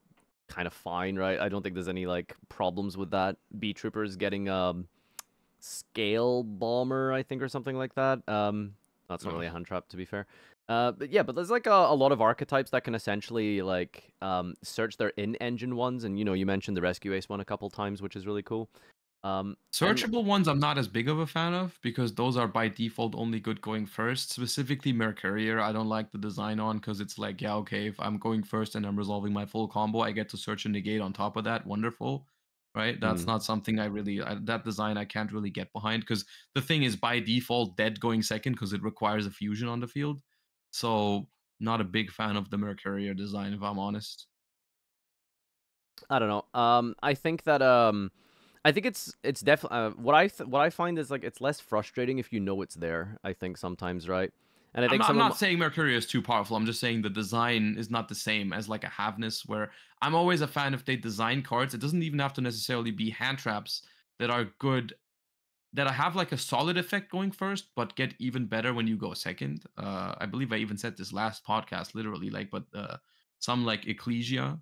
kind of fine, right? I don't think there's any like problems with that. B troopers getting um scale bomber, I think, or something like that. Um, That's not really a hand trap, to be fair. Uh, but yeah, but there's like a, a lot of archetypes that can essentially like um search their in-engine ones, and you know, you mentioned the Rescue Ace one a couple times, which is really cool. Um, and Searchable ones I'm not as big of a fan of because those are by default only good going first. Specifically Mercurier, I don't like the design on because it's like, yeah, okay, if I'm going first and I'm resolving my full combo, I get to search and negate on top of that. Wonderful. Right? That's mm, not something I really I, that design I can't really get behind because the thing is by default dead going second because it requires a fusion on the field. So not a big fan of the Mercurier design if I'm honest. I don't know. Um, I think that um, I think it's it's definitely uh, what I th- what I find is like it's less frustrating if you know it's there. I think sometimes, right? And I I'm think not, I'm not saying Mercurial is too powerful. I'm just saying the design is not the same as like a Havnis, where I'm always a fan if they design cards. It doesn't even have to necessarily be hand traps that are good, that I have like a solid effect going first, but get even better when you go second. Uh, I believe I even said this last podcast, literally, like, but uh, some like Ecclesia,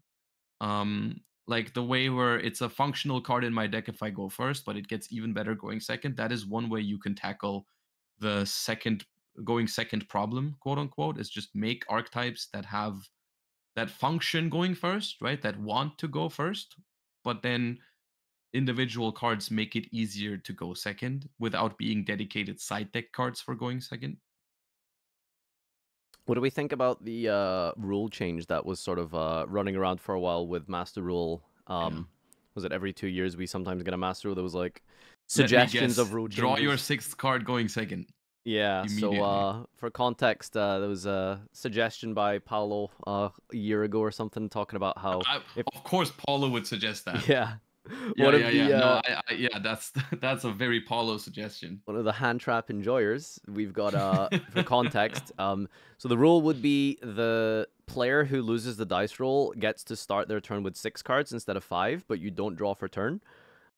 um, like the way where it's a functional card in my deck if I go first, but it gets even better going second. That is one way you can tackle the second going second problem, quote unquote, is just make archetypes that have that function going first, right? That want to go first, but then individual cards make it easier to go second without being dedicated side deck cards for going second. What do we think about the uh rule change that was sort of uh running around for a while with Master Rule? Um, was it every two years we sometimes get a Master Rule that was like suggestions of rule Draw your sixth card going second. Yeah, so uh, for context, uh, there was a suggestion by Paolo uh, a year ago or something talking about how I, if of course, Paulo would suggest that. yeah, Yeah, one yeah, of the yeah. uh, No, I, I, yeah, that's that's a very Paulo suggestion. one of the hand trap enjoyers. We've got uh for context. Um, so the rule would be the player who loses the dice roll gets to start their turn with six cards instead of five, but you don't draw for turn.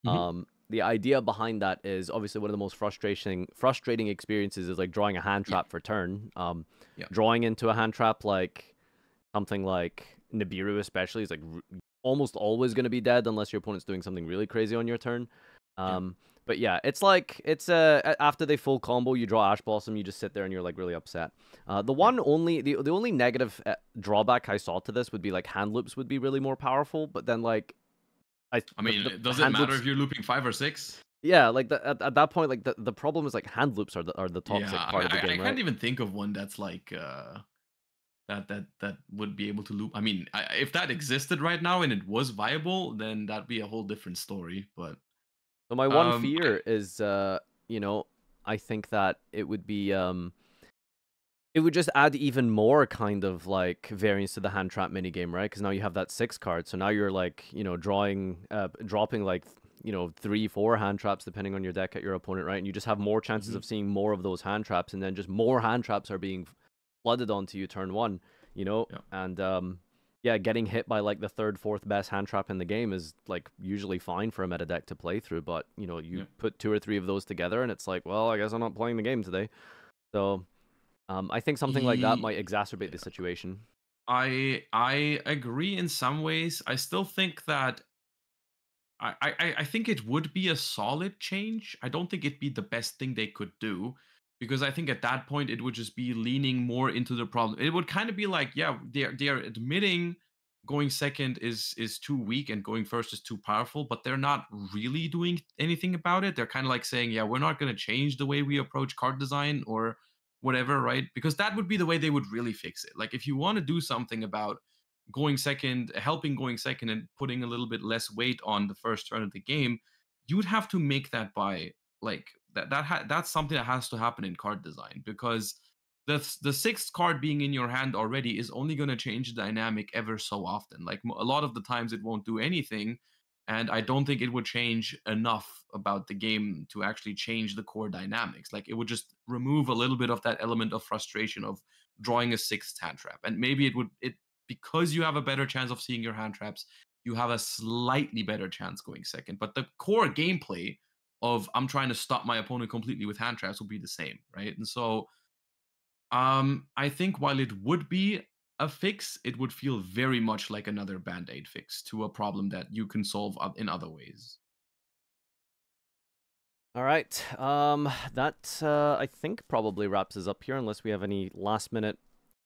Mhm. Um, the idea behind that is obviously one of the most frustrating frustrating experiences is like drawing a hand Yeah. trap for turn. Um, Yeah. drawing into a hand trap like something like Nibiru especially is like almost always going to be dead unless your opponent's doing something really crazy on your turn. Yeah. Um, but yeah, it's like it's uh a- after they full combo, you draw Ash Blossom, you just sit there and you're like really upset. Uh, the one only the the only negative uh, drawback I saw to this would be like hand loops would be really more powerful, but then like I I mean, the- the does it matter loops- if you're looping five or six? yeah, like the, at, at that point, like the, the problem is like hand loops are the are the toxic yeah, part I, of the I- I game, can't even think of one that's like uh, that that that would be able to loop. I mean, I, if that existed right now and it was viable, then that'd be a whole different story. But So my one um, fear is, uh, you know, I think that it would be, um, it would just add even more kind of like variance to the hand trap minigame, right? Because now you have that six card, so now you're like, you know, drawing, uh, dropping like, you know, three, four hand traps depending on your deck at your opponent, right? And you just have more chances Mhm. of seeing more of those hand traps, and then just more hand traps are being flooded onto you turn one, you know, Yeah. and um, yeah, getting hit by like the third, fourth best hand trap in the game is like usually fine for a meta deck to play through. But you know, you Yeah. put two or three of those together, and it's like, well, I guess I'm not playing the game today. So, um, I think something like that might exacerbate the situation. I I agree in some ways. I still think that I, I I think it would be a solid change. I don't think it'd be the best thing they could do because I think at that point it would just be leaning more into the problem. It would kind of be like, yeah, they're they're admitting going second is is too weak and going first is too powerful, but they're not really doing anything about it. They're kind of like saying, yeah, we're not going to change the way we approach card design or whatever, right? Because that would be the way they would really fix it. Like if you want to do something about going second, helping going second, and putting a little bit less weight on the first turn of the game, you would have to make that by like that. That ha- that's something that has to happen in card design because the the sixth card being in your hand already is only going to change the dynamic ever so often. Like a lot of the times, it won't do anything. And I don't think it would change enough about the game to actually change the core dynamics. Like it would just remove a little bit of that element of frustration of drawing a sixth hand trap. And maybe it would it because you have a better chance of seeing your hand traps, you have a slightly better chance going second. But the core gameplay of I'm trying to stop my opponent completely with hand traps will be the same, right? And so um I think while it would be a fix, it would feel very much like another band-aid fix to a problem that you can solve in other ways. All right. Um, that uh, I think probably wraps us up here, unless we have any last minute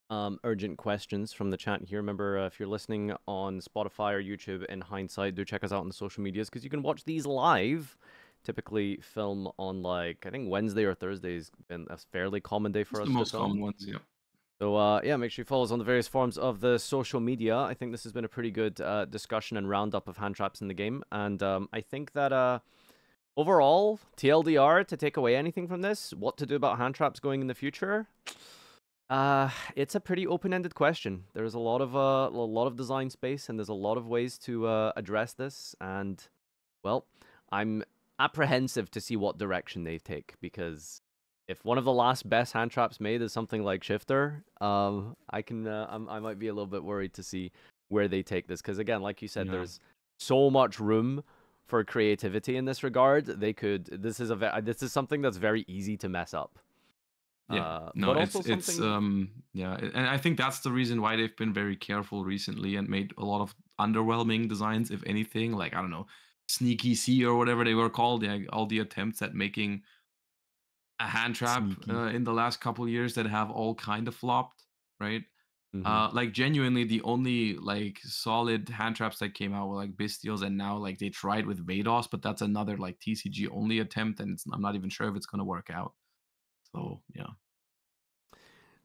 um, urgent questions from the chat here. Remember, uh, if you're listening on Spotify or YouTube in hindsight, do check us out on the social medias because you can watch these live. Typically, film on like I think Wednesday or Thursday has been a fairly common day for It's us. the to most film. common ones, yeah. So uh, yeah, make sure you follow us on the various forms of the social media. I think this has been a pretty good uh, discussion and roundup of hand traps in the game, and um, I think that uh, overall, TLDR to take away anything from this, what to do about hand traps going in the future. Uh, it's a pretty open-ended question. There's a lot of uh, a lot of design space, and there's a lot of ways to uh, address this. And well, I'm apprehensive to see what direction they take because if one of the last best hand traps made is something like Shifter, um, I can uh, I'm, I might be a little bit worried to see where they take this because again, like you said, Yeah. there's so much room for creativity in this regard. They could this is a ve- this is something that's very easy to mess up. Yeah, Uh, no, it's it's um yeah, and I think that's the reason why they've been very careful recently and made a lot of underwhelming designs, if anything. Like I don't know, sneaky C or whatever they were called. Yeah, all the attempts at making a hand trap uh, in the last couple years that have all kind of flopped, right? Mhm. Uh, like genuinely, the only like solid hand traps that came out were like Bystials, and now like they tried with Vados, but that's another like TCG only attempt, and it's, I'm not even sure if it's gonna work out. So yeah.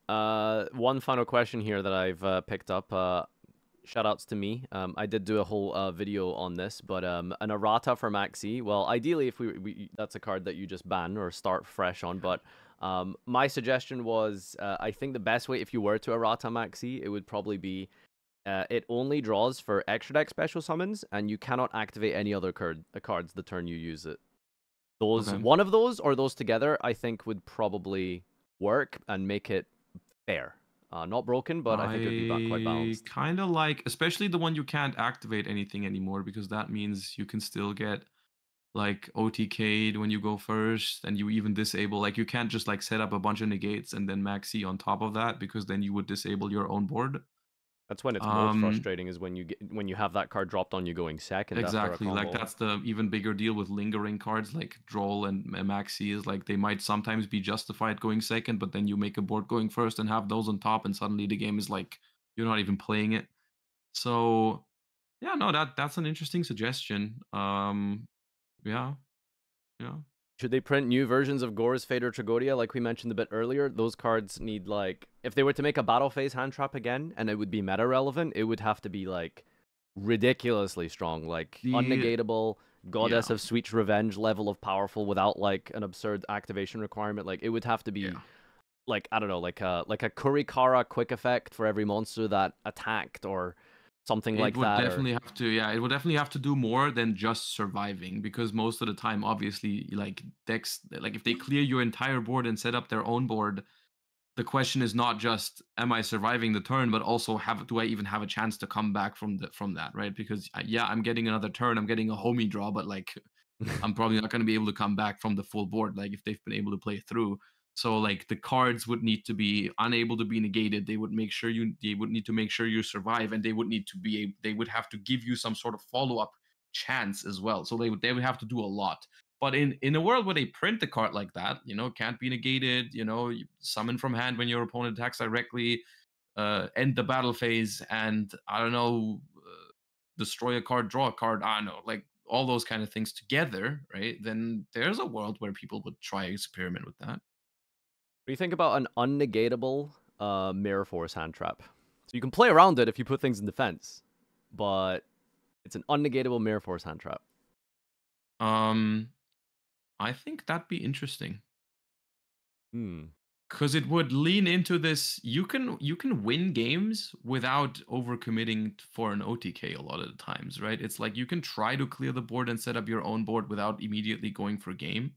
Uh, one final question here that I've uh, picked up. Uh, shout outs to me. Um, I did do a whole uh, video on this, but um, an errata for Maxx C. Well, ideally, if we, we that's a card that you just ban or start fresh on. But um, my suggestion was, uh, I think the best way if you were to errata Maxx C, it would probably be. Uh, it only draws for extra deck special summons, and you cannot activate any other card uh, cards the turn you use it. Those Okay. one of those or those together, I think would probably work and make it fair. Uh, not broken, but I think it would be quite balanced. Kind of like, especially the one you can't activate anything anymore because that means you can still get like OTK'd when you go first, and you even disable. Like you can't just like set up a bunch of negates and then Maxx C on top of that because then you would disable your own board. That's when it's most Um, frustrating is when you get when you have that card dropped on you going second. exactly. Like that's the even bigger deal with lingering cards like Droll and Ma- Maxx C is like they might sometimes be justified going second, but then you make a board going first and have those on top, and suddenly the game is like you're not even playing it. So yeah, no, that that's an interesting suggestion. Um, yeah, yeah. Should they print new versions of Gorz Fate or Tragoedia, like we mentioned a bit earlier? Those cards need like if they were to make a battle phase hand trap again, and it would be meta relevant, it would have to be like ridiculously strong, like The- unnegatable Goddess yeah. of Sweet Revenge level of powerful without like an absurd activation requirement. Like it would have to be Yeah. like I don't know, like a like a Kurikara quick effect for every monster that attacked or something it like would that. or- definitely have to yeah it would definitely have to do more than just surviving because most of the time obviously like decks like if they clear your entire board and set up their own board the question is not just am i surviving the turn? but also have do i even have a chance to come back from the from that? Right? Because uh, yeah i'm getting another turn i'm getting a homie draw but like i'm probably not going to be able to come back from the full board like if they've been able to play through so like the cards would need to be unable to be negated they would make sure you they would need to make sure you survive and they would need to be they would have to give you some sort of follow-up chance as well. So they would they would have to do a lot. But in in a world where they print the card like that you know can't be negated you know you summon from hand when your opponent attacks directly uh end the battle phase and i don't know uh, destroy a card draw a card i don't know like all those kind of things together right then there's a world where people would try experiment with that do you think about an unnegatable uh, Mirror Force hand trap? So you can play around it if you put things in defense, but it's an unnegatable Mirror Force hand trap. um i think that'd be interesting Hmm. because it would lean into this you can you can win games without overcommitting for an otk a lot of the times right it's like you can try to clear the board and set up your own board without immediately going for game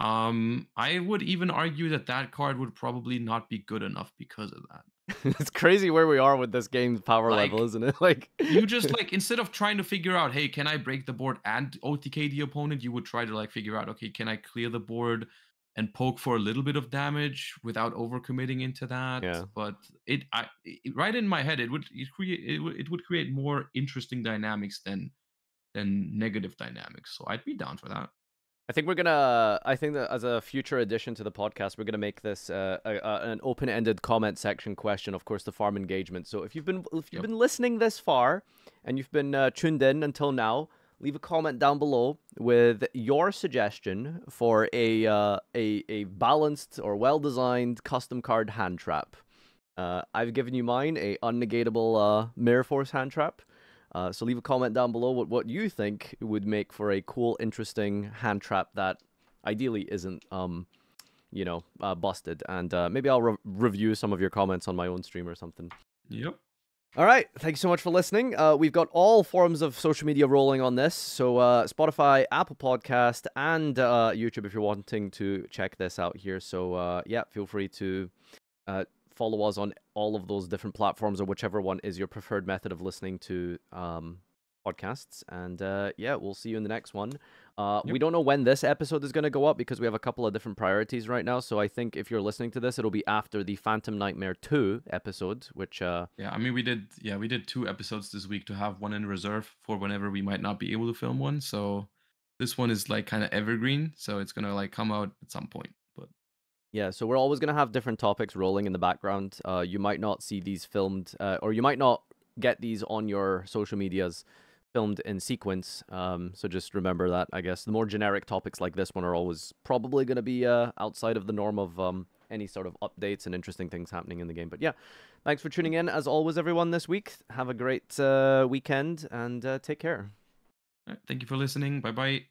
um i would even argue that that card would probably not be good enough because of that. It's crazy where we are with this game's power Like, level, isn't it? Like you just like instead of trying to figure out hey can i break the board and otk the opponent? you would try to like figure out okay can i clear the board and poke for a little bit of damage without overcommitting into that? Yeah. but it i it, right in my head it would it create it would, it would create more interesting dynamics than than negative dynamics. So i'd be down for that I think we're gonna. I think that as a future addition to the podcast, we're gonna make this uh, a, a, an open-ended comment section question. Of course, the farm engagement. So if you've been if you've Yep. been listening this far and you've been uh, tuned in until now, leave a comment down below with your suggestion for a uh, a a balanced or well-designed custom card hand trap. Uh, I've given you mine, a unnegatable uh, Mirror Force hand trap. Uh, so leave a comment down below what, what you think would make for a cool, interesting hand trap that ideally isn't, um, you know, uh, busted. And uh, maybe I'll re- review some of your comments on my own stream or something. Yep. All right. Thank you so much for listening. Uh, we've got all forms of social media rolling on this. So uh, Spotify, Apple Podcast, and uh, YouTube if you're wanting to check this out here. So uh, yeah, feel free to uh, follow us on all of those different platforms or whichever one is your preferred method of listening to um, podcasts. And uh, yeah, we'll see you in the next one. Uh, We don't know when this episode is going to go up because we have a couple of different priorities right now. So I think if you're listening to this, it'll be after the Phantom Nightmare 2 episode, which uh, Yeah, I mean, we did. Yeah, we did two episodes this week to have one in reserve for whenever we might not be able to film one. So this one is like kind of evergreen, so it's gonna like come out at some point. Yeah, so we're always going to have different topics rolling in the background. Uh, you might not see these filmed, uh, or you might not get these on your social medias filmed in sequence. Um, so just remember that, I guess. The more generic topics like this one are always probably going to be uh, outside of the norm of um, any sort of updates and interesting things happening in the game. But yeah, thanks for tuning in, as always, everyone, this week. Have a great uh, weekend and uh, take care. thank you for listening. Bye bye.